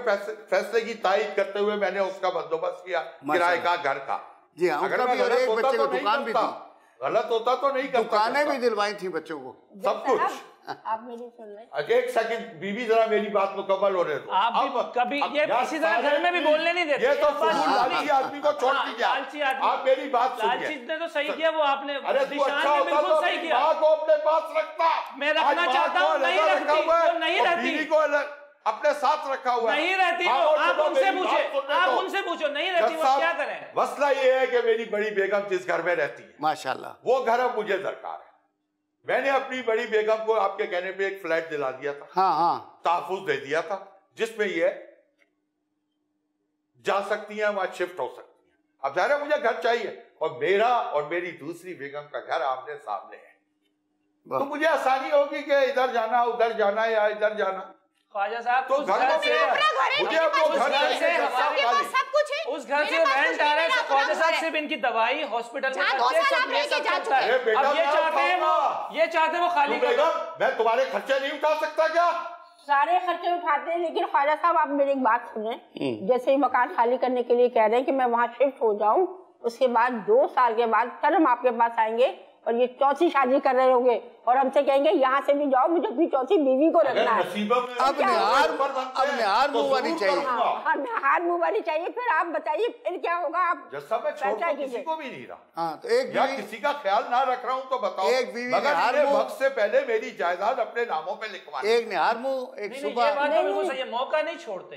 S3: फैसले की तारीफ़ करते हुए मैंने उसका बंदोबस्त किया किराए का घर का
S1: जी हाँ,
S3: अगर मैं गलत
S1: एक
S3: होता
S1: बच्चे
S3: तो
S1: को
S3: नहीं
S1: दुकान भी
S3: करता।
S1: थी।
S3: गलत होता तो नहीं करता
S1: दुकानें भी दिलवाई थी बच्चों को
S3: सब कुछ
S4: आप मेरी सुन रहे
S3: एक सेकंड बीबी जरा मेरी बात मुकम्मल होने दो
S5: आप
S3: अब-
S5: कभी-
S3: अब
S5: ये इसी तरह घर में भी बोलने नहीं देते।
S3: ये तो। लालची आदमी को छोड़
S5: हाँ,
S3: दीजिए
S5: लालची आदमी।
S3: आप मेरी बात
S5: लालची ने तो सही किया वो आपने
S3: अरे तू अच्छा होता तो
S5: सही किया।
S3: माँ को अपने पास रखता।
S5: मैं रखना चाहता
S3: को
S5: हूँ, नहीं रखती, वो नहीं रहती।
S3: बीवी को अपने साथ रखा हुआ
S5: नहीं रहती
S3: हाँ,
S5: वो आप उनसे पूछे आप उनसे पूछो नहीं रहती वो क्या करें?
S3: मसला ये है कि मेरी बड़ी बेगम जिस घर में रहती है
S1: माशाल्लाह।
S3: वो घर अब मुझे दरकार है। मैंने अपनी बड़ी बेगम को आपके कहने पे एक फ्लैट दिला दिया था।
S1: हाँ हाँ।
S3: तहफुज दे दिया था जिसमें ये जा सकती है वहाँ शिफ्ट हो सकती है। अब ज़ाहिर रहे मुझे घर चाहिए। और मेरा और मेरी दूसरी बेगम का घर आमने सामने है। तो मुझे आसानी होगी कि इधर जाना उधर जाना या इधर जाना।
S5: ख्वाजा साहब
S3: तो
S5: उस
S3: घर
S5: से
S2: है
S3: मुझे वो
S2: कुछ
S3: घर
S2: नहीं
S5: चाहिए,
S2: है।
S5: हमारे
S2: आपके
S3: पास
S2: पास सब कुछ है।
S5: उस घर से रेंट आ रहा है तो ख्वाजा साहब सिर्फ़ इनकी दवाई हॉस्पिटल में खर्चे सब
S2: आप
S5: ये सब
S2: जा
S5: चलता है। अब ये चाहते हैं वो ये चाहते हैं वो खाली कर।
S3: मैं तुम्हारे खर्चे नहीं उठा सकता क्या?
S4: सारे खर्चे उठाते हैं लेकिन ख्वाजा साहब आप मेरी एक बात सुने। जैसे ही मकान खाली करने के लिए कह रहे हैं कि मैं वहाँ शिफ्ट हो जाऊँ उसके बाद दो साल के बाद फिर हम आपके पास आएँगे और ये चौथी शादी कर रहे होंगे। और हमसे कहेंगे यहाँ से भी जाओ मुझे अपनी चौथी बीवी को रखना है।
S1: अब निहार- अब निहार
S3: तो
S1: मुँह वाली चाहिए।
S4: हाँ हाथ मुँह वाली चाहिए फिर आप बताइए फिर क्या होगा आप
S3: जैसा मैं छोड़
S4: फैसला
S3: तो किसी को भी नहीं रहा।
S1: हाँ तो एक
S3: या किसी का ख्याल ना रख रहा हूँ तो बताओ।
S1: एक बीवी निहार मुंह-
S3: वक्त से पहले मेरी जायदाद अपने नामों पे लिखवा
S1: एक निहार मुँह एक सुबह
S5: मौका नहीं छोड़ते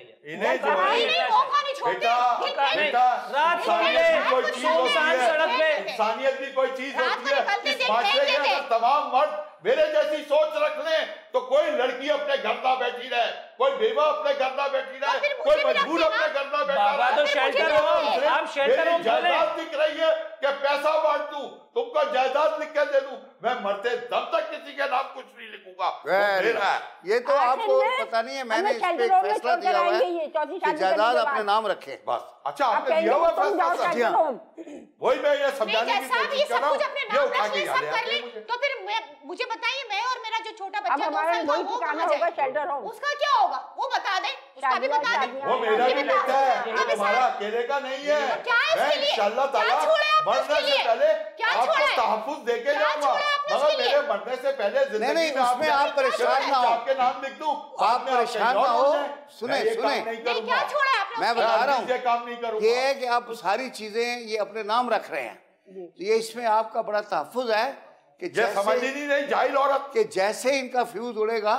S3: इंसानियत भी कोई चीज़ होती है। है। तमाम मर्द मेरे जैसी सोच रख ले तो कोई लड़की अपने घर ना बैठी रहे कोई बेवा अपने घर ना बैठी रहे कोई
S2: मुझे
S3: मजबूर अपने घर ना बैठा रहे।
S5: तो शेल्टर
S2: भी
S5: आप शेल्टर होम
S3: जायदाद दिख रही है कि पैसा बांट दू तुमको जायदाद लिख के दे दू मैं मरते दम तक किसी के नाम कुछ
S1: ये तो आपको पता नहीं है मैंने इस पे फैसला दिया हुआ है
S4: आएँगे ये चौथी
S1: कि जायदाद अपने नाम रखे।
S3: बस। अच्छा आपने दिया हुआ फैसला
S1: जी हाँ।
S3: वही मैं ये समझाने की कोशिश कर रहा
S2: कुछ
S3: हूँ। ये
S2: नाम
S3: उठा
S2: रख
S3: के हैं
S2: तो फिर मैं मुझे बताइए मैं और मेरा जो छोटा बच्चा दो साल का वो कहाँ
S4: होगा
S2: जाए
S4: shelter
S2: उसका क्या होगा? वो बता दे उसका भी बता दे।
S3: वो मेरा भी बेटा है। हमारा अकेले का नहीं है।
S2: तो क्या है इसके लिए?
S3: इंशाल्लाह
S2: क्या
S3: ताला
S2: आपने
S3: मरने से
S2: लिए?
S3: पहले
S2: क्या
S3: आपको
S2: छोड़ा है?
S3: तहफुज दे के जाऊँगा। मगर मेरे मरने से पहले ज़िंदगी में
S1: आप परेशान ना हो।
S3: आपके नाम लिख दूँ।
S1: आप परेशान ना हो। सुने, सुने।
S2: क्या छोड़ा
S1: मैं बता रहा हूँ।
S3: काम नहीं करूँगा।
S1: ये है कि आप सारी चीज़ें ये अपने नाम रख रहे हैं। तो ये इसमें आपका बड़ा तहफुज है कि
S3: ही
S1: जैसे
S3: नहीं रही जाहिल औरत।
S1: कि जैसे इनका फ्यूज उड़ेगा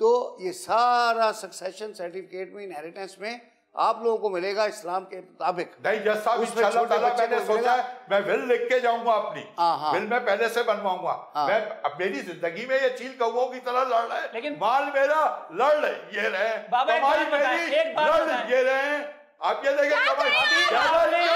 S1: तो ये सारा सक्सेशन सर्टिफिकेट में इनहेरिटेंस में आप लोगों को मिलेगा इस्लाम के मुताबिक।
S3: नहीं जज साहब इंशाल्लाह ताला मैंने सोचा है मैं विल लिख के जाऊँगा अपनी।
S1: हाँ, हाँ।
S3: विल मैं पहले से बनवाऊँगा।
S1: हाँ।
S3: मैं अब मेरी ज़िंदगी में ये चील कौओं की तरह लड़ रहे हैं।
S5: लेकिन-
S3: माल मेरा लड़ रहे ये रहे।
S5: बाबा, एक
S3: कमाई मेरी
S5: एक बात
S3: लड़ ये रहे। आप ये देखें
S2: क्या
S3: कमाई
S2: करें? आप?
S3: ज़्यादा
S5: आपने-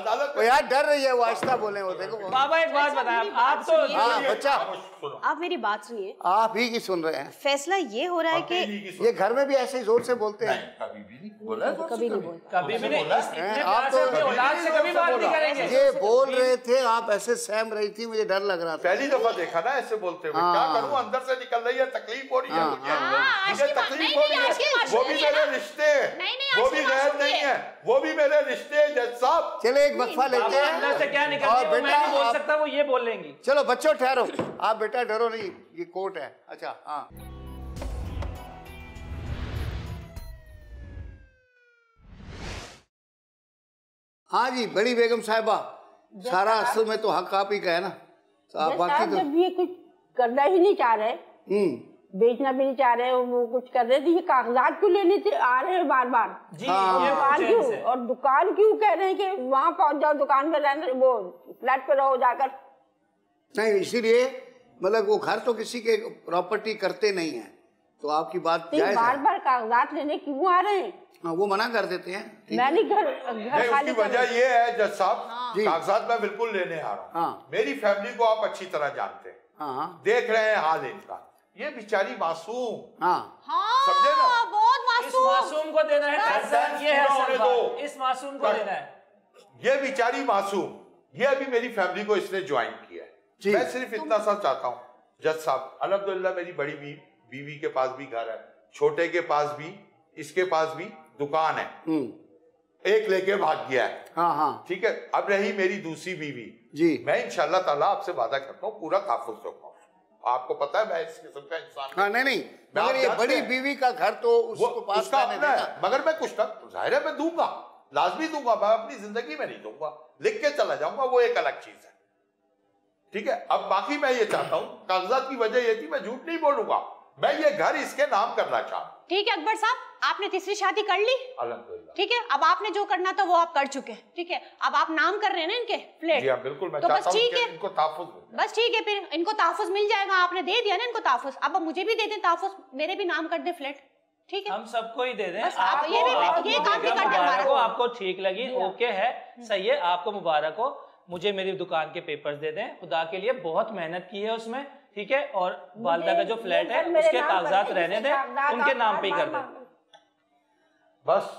S3: अदालत
S1: वो
S3: में
S1: यार डर रही है वो आहिस्ता बोले वो देखो।
S5: बाबा एक बात बताएँ आप तो
S1: हाँ बच्चा।
S6: आप मेरी बात सुनिए।
S1: आप ही की सुन रहे हैं।
S6: फैसला ये हो रहा है कि
S1: ये घर में भी ऐसे ही ज़ोर से बोलते हैं।
S3: कभी भी नहीं। बोला है
S6: कभी नहीं बोलता
S5: कभी भी नहीं
S1: हैं, आप तो-
S5: औलाद से कभी बात नहीं करेंगे।
S1: ये बोल रहे थे आप ऐसे सहम रही थी मुझे डर लग रहा था।
S3: पहली दफ़ा देखा ना ऐसे बोलते हुए।
S1: हाँ।
S3: क्या करूँ? अंदर से निकल रही है तकलीफ़ हो रही है
S1: हाँ,
S3: मुझे।
S2: हाँ,
S3: तकलीफ़ हो रही है। वो भी मेरे रिश्ते हैं। वो भी गैर नहीं है। वो भी मेरे रिश्ते जज साहब।
S1: चले एक वक्फा लेते हैं।
S5: क्या
S1: और बेटा
S5: बोल सकता वो ये बोल लेंगी
S1: चलो बच्चों ठहरो। आप बेटा डरो नहीं ये कोर्ट है। अच्छा हाँ। हाँ जी बड़ी बेगम साहिबा सारा असल में तो हक आप ही का है ना। तो आप बाकी तो
S4: जब ये कुछ करना ही नहीं चाह रहे
S1: हम्म।
S4: बेचना भी नहीं चाह रहे वो कुछ कर रहे थे ये कागजात क्यों लेने थे आ रहे हैं बार बार
S5: जी
S1: हाँ।
S4: दुकान क्यों? और दुकान क्यों कह रहे हैं कि वहाँ पहुँच जाओ दुकान में रहने वो फ्लैट पे रहो जाकर।
S1: नहीं इसीलिए मतलब वो घर तो किसी के प्रॉपर्टी करते नहीं है। तो आपकी बात
S4: बार बार कागजात लेने क्यों आ रहे हैं?
S1: हाँ वो मना कर देते हैं। ठीक है।
S4: मैं घर घर खाली
S3: उसकी वजह ये है जज साहब
S1: जी।
S3: कागजात मैं बिल्कुल लेने आ रहा हूँ।
S1: हाँ।
S3: मेरी फैमिली को आप अच्छी तरह जानते हैं
S1: हाँ। हाँ।
S3: देख रहे हैं हाल इनका। ये बेचारी मासूम।
S1: हाँ।
S3: समझे ना?
S2: हाँ बहुत
S5: इस
S2: मासूम।
S5: मासूम को देना है ये है
S3: होने दो।
S5: इस मासूम को देना है।
S3: ये बेचारी मासूम। ये अभी मेरी फैमिली को इसने ज्वाइन किया है। मैं सिर्फ़ इतना सा चाहता हूँ जज साहब अलहमदुल्ला मेरी बड़ी बी, बीवी के पास भी घर है छोटे के पास भी इसके पास भी दुकान है।
S1: हम्म।
S3: एक लेके भाग गया है।
S1: हाँ हाँ।
S3: ठीक है? अब रही मेरी दूसरी बीवी।
S1: जी।
S3: मैं इंशाल्लाह ताला आपसे वादा करता हूँ पूरा ताफुज रखूँगा। आपको पता है मैं इस किस्म का इंसान
S1: हाँ नहीं नहीं मगर ये बड़ी बीवी का घर तो उसको पास
S3: उसका अपना है मगर मैं कुछ तक ज़ाहिर है मैं दूँगा लाजमी दूँगा मैं अपनी ज़िंदगी में नहीं दूँगा लिख के चला जाऊँगा वो एक अलग चीज़ है। ठीक है अब बाकी मैं ये चाहता हूँ कागजात की वजह ये थी मैं झूठ नहीं बोलूँगा। मैं ये घर इसके नाम करना चाहता
S2: ठीक है अकबर साहब आपने तीसरी शादी कर ली।
S3: अलहमदुल्ला
S2: ठीक है अब आपने जो करना था वो आप कर चुके हैं। ठीक है अब आप नाम कर रहे हैं ना इनके फ्लैट।
S3: जी हाँ बिल्कुल मैं
S2: तो बस ठीक है।
S3: इनको ताफुज
S2: बस ठीक है फिर इनको ताफुज मिल जाएगा। आपने दे दिया ना इनको ताफुज अब मुझे भी दे दें ताफुज मेरे भी नाम कर दे फ्लैट। ठीक है?
S5: हम सबको ही दे दें।
S2: आप
S5: आपको
S2: ये भी- ये काम भी
S5: बेगम
S2: कर दें
S5: मुबारक
S2: हमारा।
S5: हो आपको ठीक लगी ओके है सही है आपको मुबारक हो। मुझे मेरी दुकान के पेपर्स दे दें। खुदा के लिए बहुत मेहनत की है उसमें। ठीक है? और वालदा का जो फ्लैट है उसके कागजात रहने दें उनके नाम पे ही कर दें।
S3: बस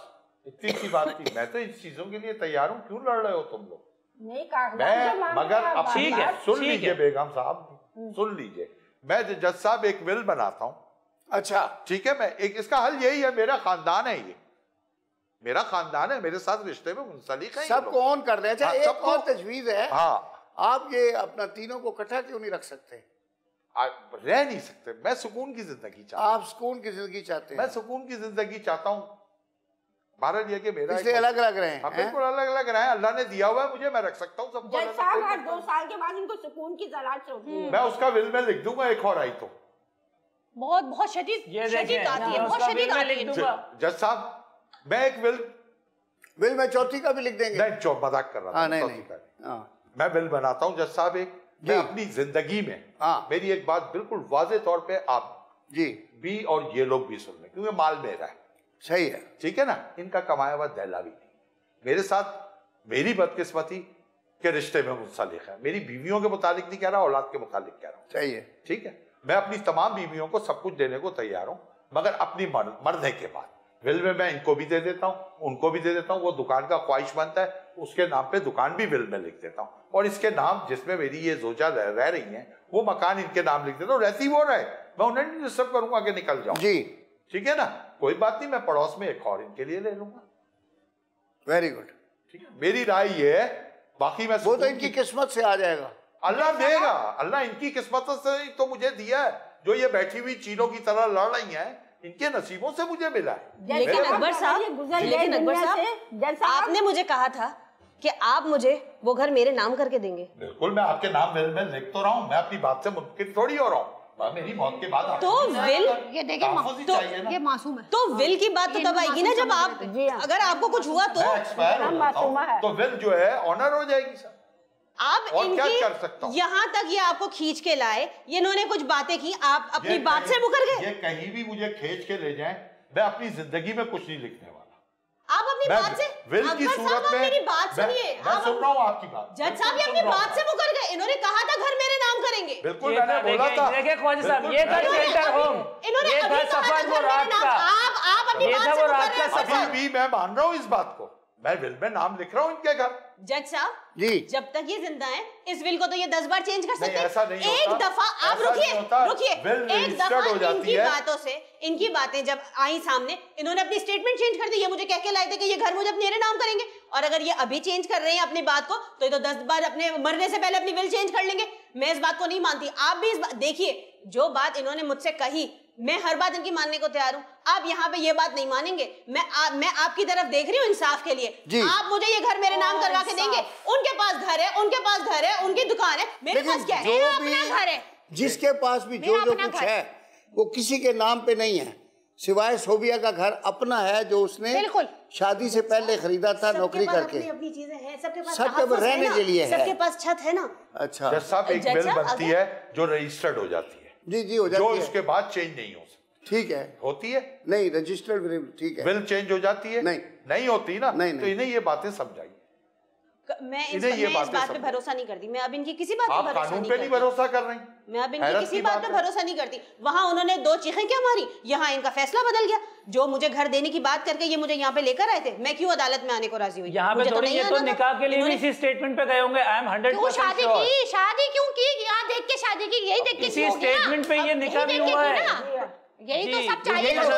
S3: इतनी सी बात थी। मैं तो इन चीज़ों के लिए तैयार हूँ। क्यों लड़ रहे हो तुम लोग?
S4: नहीं
S3: मैं मगर अब
S5: ठीक है,
S3: सुन लीजिए बेगम साहब। सुन लीजिए। मैं जज साहब एक विल बनाता हूँ।
S1: अच्छा।
S3: ठीक है मैं एक इसका हल यही है मेरा खानदान है ये। मेरा खानदान है मेरे साथ रिश्ते में मुंसलिक है ये
S1: सबको ऑन कर दे अच्छा
S3: हाँ,
S1: एक और तजवीज है।
S3: हाँ।
S1: आप ये अपना तीनों को इकट्ठा क्यों नहीं रख सकते?
S3: आ- रह नहीं सकते। मैं सुकून की ज़िंदगी चाहता
S1: आप सुकून की ज़िंदगी चाहते
S3: हूँ। मैं सुकून की ज़िंदगी चाहता हूँ। भारत ये कि मेरा
S1: इसलिए अलग अलग रहे
S3: हाँ
S1: हैं
S3: बिल्कुल अलग अलग रहे हैं। अल्लाह ने दिया हुआ है मुझे मैं रख सकता हूँ सबको।
S4: हर दो साल के बाद इनको सुकून की तलाश होती है
S3: मैं उसका विल में लिख दूँगा एक और आई तो।
S2: बहुत बहुत शदीद शदीद आती है बहुत शदीद आती है।
S3: जज साहब मैं एक विल
S1: बिल में चौथी का भी लिख देंगे।
S3: नहीं चो मज़ाक कर रहा
S1: हाँ
S3: था।
S1: हाँ।
S3: मैं बिल बनाता हूँ जज साहब एक। मैं अपनी ज़िंदगी में
S1: हाँ।
S3: मेरी एक बात बिल्कुल वाजे तौर पे आप
S1: जी।
S3: भी और ये लोग भी सुन लें क्योंकि माल मेरा है।
S1: सही है।
S3: ठीक है ना? इनका कमाया हुआ दहला भी नहीं। मेरे साथ मेरी बदकिस्मती के रिश्ते में मुंसलिक है। मेरी बीवियों के मुतालिक नहीं कह रहा औलाद के मुतालिक कह रहा हूँ।
S1: चाहिए
S3: ठीक है? मैं अपनी तमाम बीवियों को सब कुछ देने को तैयार हूँ मगर अपनी मर, मरने के बाद। विल में मैं इनको भी दे देता हूँ उनको भी दे देता हूँ वो दुकान का ख्वाहिश बनता है उसके नाम पे दुकान भी विल में लिख देता हूँ। और इसके नाम जिसमें मेरी ये जोजा रह, रह रही हैं वो मकान इनके नाम लिख देता हूँ। रहती वो रहे। मैं उन्हें नहीं डिस्टर्ब करूँगा कि निकल जाओ
S1: जी।
S3: ठीक है ना? कोई बात नहीं मैं पड़ोस में एक और इनके लिए ले लूँगा।
S1: वेरी गुड
S3: ठीक है? मेरी राय ये है बाकी मैं
S1: वो तो इनकी किस्मत से आ जाएगा।
S3: अल्लाह देगा। अल्लाह इनकी किस्मत से तो मुझे दिया है। जो ये बैठी हुई चीनों की तरह लड़ रही हैं इनके नसीबों से मुझे मिला है।
S6: लेकिन अकबर साहब लेकिन अकबर साहब। आपने मुझे कहा था कि आप मुझे वो घर मेरे नाम करके देंगे।
S3: बिल्कुल मैं आपके नाम मेल में लिख तो रहा हूँ मैं अपनी बात से मुमकिन थोड़ी हो। रहा हूँ मेरी मौत के बाद
S6: तो विल
S2: ये देखिए मा-
S6: तो-
S2: ये मासूम है।
S6: तो विल की बात तो तब आएगी ना जब आप। अगर आपको कुछ हुआ तो।
S3: तो विल जो है ऑनर हो जाएगी सर
S6: आप
S3: और क्या
S6: इनकी
S3: कर सकता हूँ?
S6: यहाँ तक ये आपको खींच के लाए ये इन्होंने कुछ बातें की आप अपनी बात से मुकर गए।
S3: ये कहीं भी मुझे खींच के ले जाए मैं अपनी ज़िंदगी में कुछ नहीं लिखने वाला।
S6: आप अपनी बात से
S3: विल की सूरत में
S6: मेरी बात सुनिए।
S3: मैं सुन रहा हूँ आपकी बात।
S6: जज साहब ये अपनी बात से मुकर गए। इन्होंने कहा था घर मेरे नाम करेंगे।
S3: बिल्कुल मैंने बोला था।
S5: देखिए ख्वाजा साहब, ये था
S3: मैंने-
S5: शेल्टर होम
S6: इन्होंने अभी कहा था घर मेरे
S5: रात
S6: नाम
S5: का।
S6: आप आप अपनी बात से मुकर रहे हैं
S3: अभी भी मैं मान रहा हूँ इस बात को। मैं विल में नाम लिख रहा हूँ इनके घर।
S6: जज साहब
S1: जी।
S6: जब तक ये ज़िंदा है इस विल को तो ये दस बार चेंज कर सकते हैं।
S3: ऐसा नहीं
S6: एक
S3: होता।
S6: दफ़ा आप रुकिए रुकिए। एक दफ़ा
S3: हो जाती
S6: इनकी
S3: है।
S6: बातों से इनकी बातें जब आई सामने इन्होंने अपनी स्टेटमेंट चेंज कर दी। ये मुझे कह के लाए थे कि ये घर मुझे मेरे नाम करेंगे। और अगर ये अभी चेंज कर रहे हैं अपनी बात को तो ये तो दस बार अपने मरने से पहले अपनी विल चेंज कर लेंगे। मैं इस बात को नहीं मानती। आप भी इस बात देखिए जो बात इन्होंने मुझसे कही मैं हर बात इनकी मानने को तैयार हूँ। आप यहाँ पे ये बात नहीं मानेंगे। मैं आ, मैं आपकी तरफ़ देख रही हूँ इंसाफ के लिए।
S1: जी।
S6: आप मुझे ये घर मेरे नाम करवा के देंगे। उनके पास घर है उनके पास घर है उनकी दुकान है। मेरे पास क्या है? अपना घर है।
S1: जिसके पास भी जो जो कुछ है वो किसी के नाम पे नहीं है। सिवाय सोबिया का घर अपना है जो उसने
S2: बिल्कुल।
S1: शादी से पहले खरीदा था नौकरी करके।
S6: अपनी अपनी चीज़ें हैं सबके पास
S1: सबके पास रहने के लिए है।
S6: सबके पास छत है ना।
S1: अच्छा।
S3: साहब एक बिल बनती है जो रजिस्टर्ड हो जाती है।
S1: जी जी हो जाती जो है।
S3: इसके बाद चेंज नहीं हो सकती।
S1: ठीक है।
S3: होती है?
S1: नहीं रजिस्टर्ड ठीक है।
S3: बिल चेंज हो जाती है?
S1: नहीं।
S3: नहीं होती ना?
S1: नहीं, नहीं।
S3: तो
S1: नहीं।
S3: इन्हें ये बातें समझाइए।
S6: क- मैं इस,
S3: इन्हें ये
S6: मैं इस
S3: बात
S6: पे भरोसा नहीं करती। मैं अब इनकी किसी बात पे
S3: आप
S6: भरोसा
S3: कानून
S6: नहीं
S3: पे नहीं
S6: करती।
S3: भरोसा कर रही
S6: मैं अब इनकी किसी बात पे भरोसा नहीं करती। वहाँ उन्होंने दो चीखें क्या मारी? यहाँ इनका फैसला बदल गया। जो मुझे घर देने की बात करके ये मुझे यहाँ पे लेकर आए थे मैं क्यों अदालत में आने को राज़ी हुई?
S5: यहाँ पे थोड़ी
S6: नहीं
S5: ये तो निकाह के लिए इसी स्टेटमेंट पे गए होंगे। आई एम हंड्रेड
S2: क्यों शादी की? शादी क्यों की? यहाँ देख के शादी की यही देख के
S5: इसी statement पे ये निकाह भी हुआ है।
S2: यही तो सब चाहिए
S1: तो
S2: था।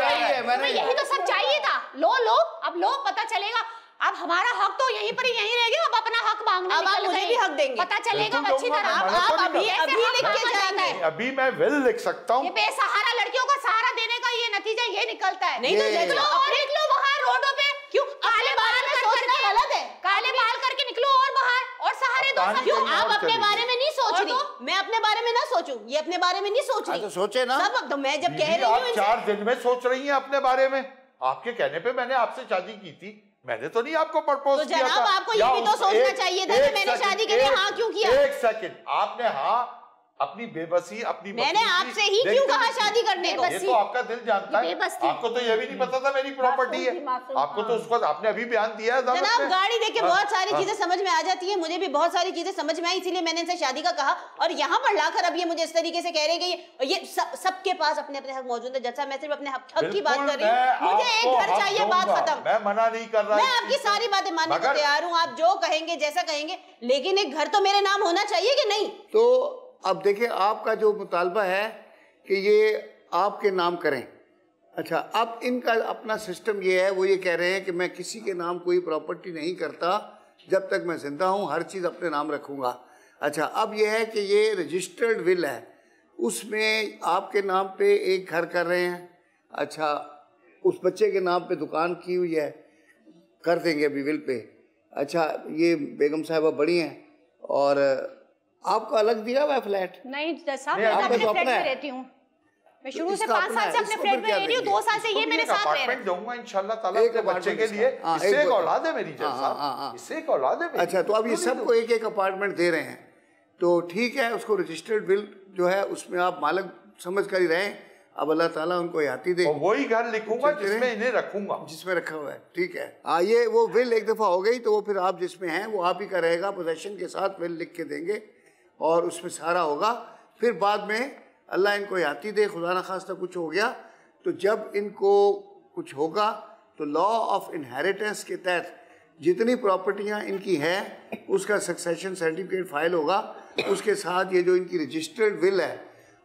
S2: यही तो सब चाहिए था। लो लो अब लो पता चलेगा। अब हमारा हक तो यहीं पर ही यहीं रह गया अब अपना हक मांगने
S6: अब आप मुझे भी हक देंगे।
S2: पता चलेगा अच्छी तरह।
S3: मैं
S2: अब
S3: मना तो
S2: आप अभी ऐसे
S6: अभी लिख के जाना है।
S3: अभी मैं विल लिख सकता
S2: ये
S3: हूँ
S2: बेसहारा लड़कियों को सहारा देने का ये नतीजा ये निकलता है।
S6: नहीं तो
S1: ये-
S2: निकलो और निकलो बाहर रोडों पे। क्यों? काले बाल
S6: सोचना
S2: करके
S6: गलत है।
S2: काले बाल करके निकलो और बाहर। और सहारे दो
S3: क्यों
S6: आप अपने बारे में नहीं सोच रही।
S2: तो?
S6: मैं अपने बारे में ना सोचूं। ये अपने बारे में नहीं सोच
S1: हाँ,
S6: रही।
S1: तो सोचे ना।
S6: सब तो मैं जब कह रही हूँ
S3: आप चार दिन में सोच रही हैं अपने बारे में। आपके कहने पे मैंने आपसे शादी की थी। मैंने तो नहीं आपको प्रपोज
S6: तो
S3: किया
S6: जनाब,
S3: था
S6: आपको ये भी तो सोचना चाहिए था कि मैंने शादी के लिए हाँ क्यों किया?
S3: एक सेकंड आपने हाँ अपनी बेबसी अपनी
S6: मैंने आपसे ही क्यों कहा शादी करने को?
S3: ये तो आपका दिल जानता है। आपको तो ये भी नहीं पता था मेरी प्रॉपर्टी है। आपको तो। उसको आपने अभी बयान दिया है
S6: जनाब गाड़ी देख के
S3: हाँ,
S6: बहुत सारी
S3: हाँ।
S6: चीज़ें समझ में आ जाती है मुझे भी बहुत सारी चीज़ें समझ में आई इसीलिए मैंने इनसे शादी का कहा। और यहाँ पर लाकर अब ये मुझे इस तरीके से कह रहे हैं कि ये- सबके पास अपने अपने हक मौजूद है। जैसा मैं सिर्फ़ अपने हक की बात कर रही हूँ। मुझे एक घर चाहिए बात खत्म।
S3: मैं मना नहीं कर रहा
S6: मैं आपकी सारी बातें मानने को तैयार हूँ आप जो कहेंगे जैसा कहेंगे लेकिन एक घर तो मेरे नाम होना चाहिए कि नहीं?
S1: तो अब देखिए, आपका जो मुतालबा है कि ये आपके नाम करें। अच्छा अब इनका अपना सिस्टम ये है, वो ये कह रहे हैं कि मैं किसी के नाम कोई प्रॉपर्टी नहीं करता जब तक मैं ज़िंदा हूँ, हर चीज़ अपने नाम रखूँगा। अच्छा अब ये है कि ये रजिस्टर्ड विल है। उसमें आपके नाम पे एक घर कर रहे हैं। अच्छा उस बच्चे के नाम पे दुकान की हुई है, कर देंगे अभी विल पे। अच्छा ये बेगम साहिबा बड़ी हैं और आपको अलग दिया हुआ फ्लैट?
S2: नहीं साहब मैं तो अपने
S1: तो
S2: फ्लैट में रहती हूँ। मैं शुरू से पाँच साल से अपने फ्लैट में रह रही हूँ दो साल से ये मेरे साथ
S3: एक
S2: रह रहे
S3: अपार्टमेंट इंशाल्लाह ताला अपने बच्चे के लिए।
S1: हाँ,
S3: इससे
S1: एक
S3: औलाद है मेरी
S1: हाँ, हाँ, हाँ, हाँ।
S3: साहब इससे एक औलाद है
S1: अच्छा तो अब ये सबको एक एक अपार्टमेंट दे रहे हैं। तो ठीक है उसको रजिस्टर्ड बिल जो है उसमें आप मालक समझ कर ही रहें अब अल्लाह ताला उनको याती दे।
S3: वही घर लिखूँगा जिसमें इन्हें रखूँगा।
S1: जिसमें रखा हुआ है। ठीक है। हाँ ये वो विल एक दफ़ा हो गई तो वो फिर आप जिसमें हैं वो आप ही का रहेगा। पोजेशन के साथ विल लिख के देंगे। और उसमें सारा होगा। फिर बाद में अल्लाह इनको याती दे खुदा न खास्ता कुछ हो गया। तो जब इनको कुछ होगा तो लॉ ऑफ़ इनहेरिटेंस के तहत जितनी प्रॉपर्टियाँ इनकी हैं, उसका सक्सेशन सर्टिफिकेट फ़ाइल होगा। उसके साथ ये जो इनकी रजिस्टर्ड विल है,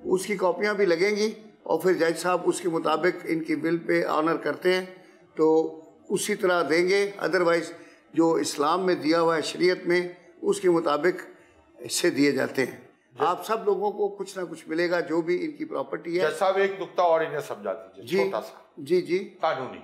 S1: उसकी कॉपियाँ भी लगेंगी और फिर जज साहब उसके मुताबिक इनकी बिल पे ऑनर करते हैं। तो उसी तरह देंगे। अदरवाइज़ जो इस्लाम में दिया हुआ है, शरीयत में, उसके मुताबिक हिस्से दिए जाते हैं। आप सब लोगों को कुछ ना कुछ मिलेगा जो भी इनकी प्रॉपर्टी है।
S3: जैसा एक नुकता और इन्हें समझा दीजिए
S1: जी
S3: छोटा सा।
S1: जी जी।
S3: कानूनी।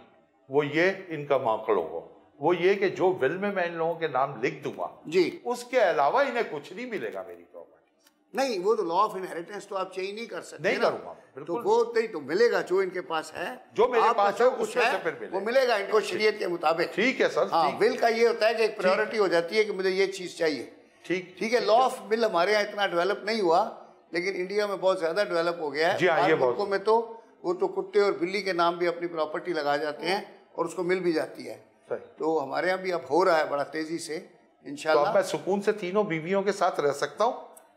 S3: वो ये इनका मामलों को। वो ये कि जो विल में मैं इन लोगों के नाम लिख दूँगा
S1: जी।
S3: उसके अलावा इन्हें कुछ नहीं मिलेगा मेरी प्रॉपर्टी
S1: नहीं वो तो लॉ ऑफ़ इनहेरिटेंस तो आप चेंज नहीं कर सकते
S3: नहीं। करूँगा,
S1: तो वो नहीं तो मिलेगा जो इनके पास है।
S3: जो मेरे पास है, उसमें से फिर मिलेगा।
S1: वो मिलेगा इनको शरीयत के मुताबिक।
S3: ठीक है सर
S1: हाँ विल का ये होता है कि एक प्रायोरिटी हो जाती है कि मुझे ये चीज़ चाहिए।
S3: ठीक
S1: ठीक है लॉ ऑफ़ बिल हमारे यहाँ इतना डेवलप नहीं हुआ लेकिन इंडिया में बहुत ज़्यादा डेवलप हो गया है।
S3: जी हाँ, ये बहुत-
S1: मुल्कों में तो वो तो कुत्ते और बिल्ली के नाम भी अपनी प्रॉपर्टी लगा जाते हैं और उसको मिल भी जाती है।
S3: सही।
S1: तो हमारे यहाँ भी अब हो रहा है बड़ा तेज़ी से
S3: तो मैं सुकून से तीनों बीवियों के साथ रह सकता हूँ?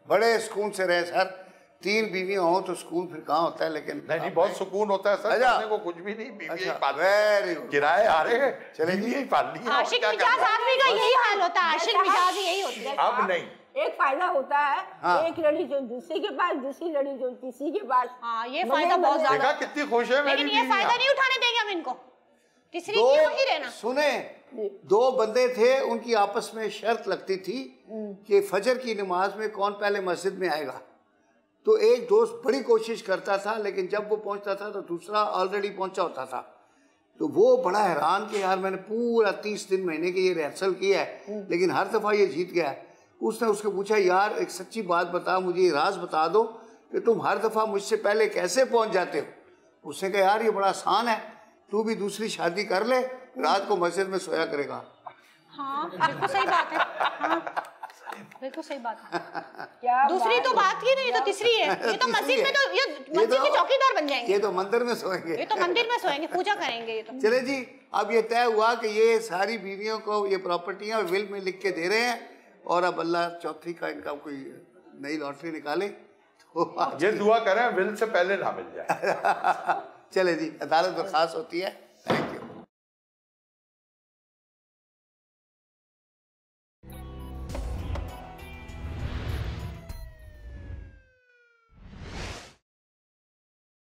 S1: बड़े सुकून से रहे सर। तीन बीवियाँ हो तो सुकून फिर कहाँ होता है लेकिन
S3: नहीं नहीं बहुत सुकून होता है सर
S1: अच्छा।
S3: करने को कुछ भी नहीं बीवी
S1: अच्छा,
S3: ही। पालनी किराए आ रहे हैं
S1: चले जी।
S3: बीवी ही पालनी है और
S2: आशिक मिजाज आदमी का यही हाल होता है आशिक मिजाज यही होती है।
S3: अब नहीं।
S4: एक फ़ायदा होता है
S1: हाँ।
S4: एक लड़ी जो दूसरे के पास दूसरी लड़ी जो तीसरी के पास।
S2: हाँ ये फ़ायदा बहुत ज़्यादा
S3: कितनी खुश है मेरी
S2: लेकिन ये फ़ायदा नहीं उठाने देंगे हम इनको। तीसरी
S1: दो
S2: की वही रहना।
S1: सुने दो बंदे थे उनकी आपस में शर्त लगती थी कि फजर की नमाज़ में कौन पहले मस्जिद में आएगा? तो एक दोस्त बड़ी कोशिश करता था लेकिन जब वो पहुँचता था तो दूसरा ऑलरेडी पहुँचा होता था। तो वो बड़ा हैरान कि यार मैंने पूरा तीस दिन महीने के ये रिहर्सल किया है लेकिन हर दफ़ा ये जीत गया। है उसने उसको पूछा यार एक सच्ची बात बता मुझे ये राज बता दो कि तुम हर दफ़ा मुझसे पहले कैसे पहुँच जाते हो? उसने कहा यार ये बड़ा आसान है तू भी दूसरी शादी कर ले रात को मस्जिद में सोया करेगा।
S2: हाँ बिल्कुल सही बात है। हाँ। बिल्कुल सही बात है। दूसरी तो बात ही नहीं ये तो तीसरी है। ये तो मस्जिद में तो
S1: ये
S2: मस्जिद के
S1: तो-
S2: चौकीदार बन जाएँगे।
S1: ये तो मंदिर में सोएँगे।
S2: ये तो मंदिर में सोएँगे पूजा करेंगे ये तो।
S1: चले जी अब ये तय हुआ कि ये सारी बीवियों को ये प्रॉपर्टियाँ विल में लिख के दे रहे हैं और अब अल्लाह चौथी का इनका कोई नई लॉटरी निकाले तो
S3: ये दुआ करें विल से पहले ना मिल जाए।
S1: चले जी अदालत बर्खास्त होती है।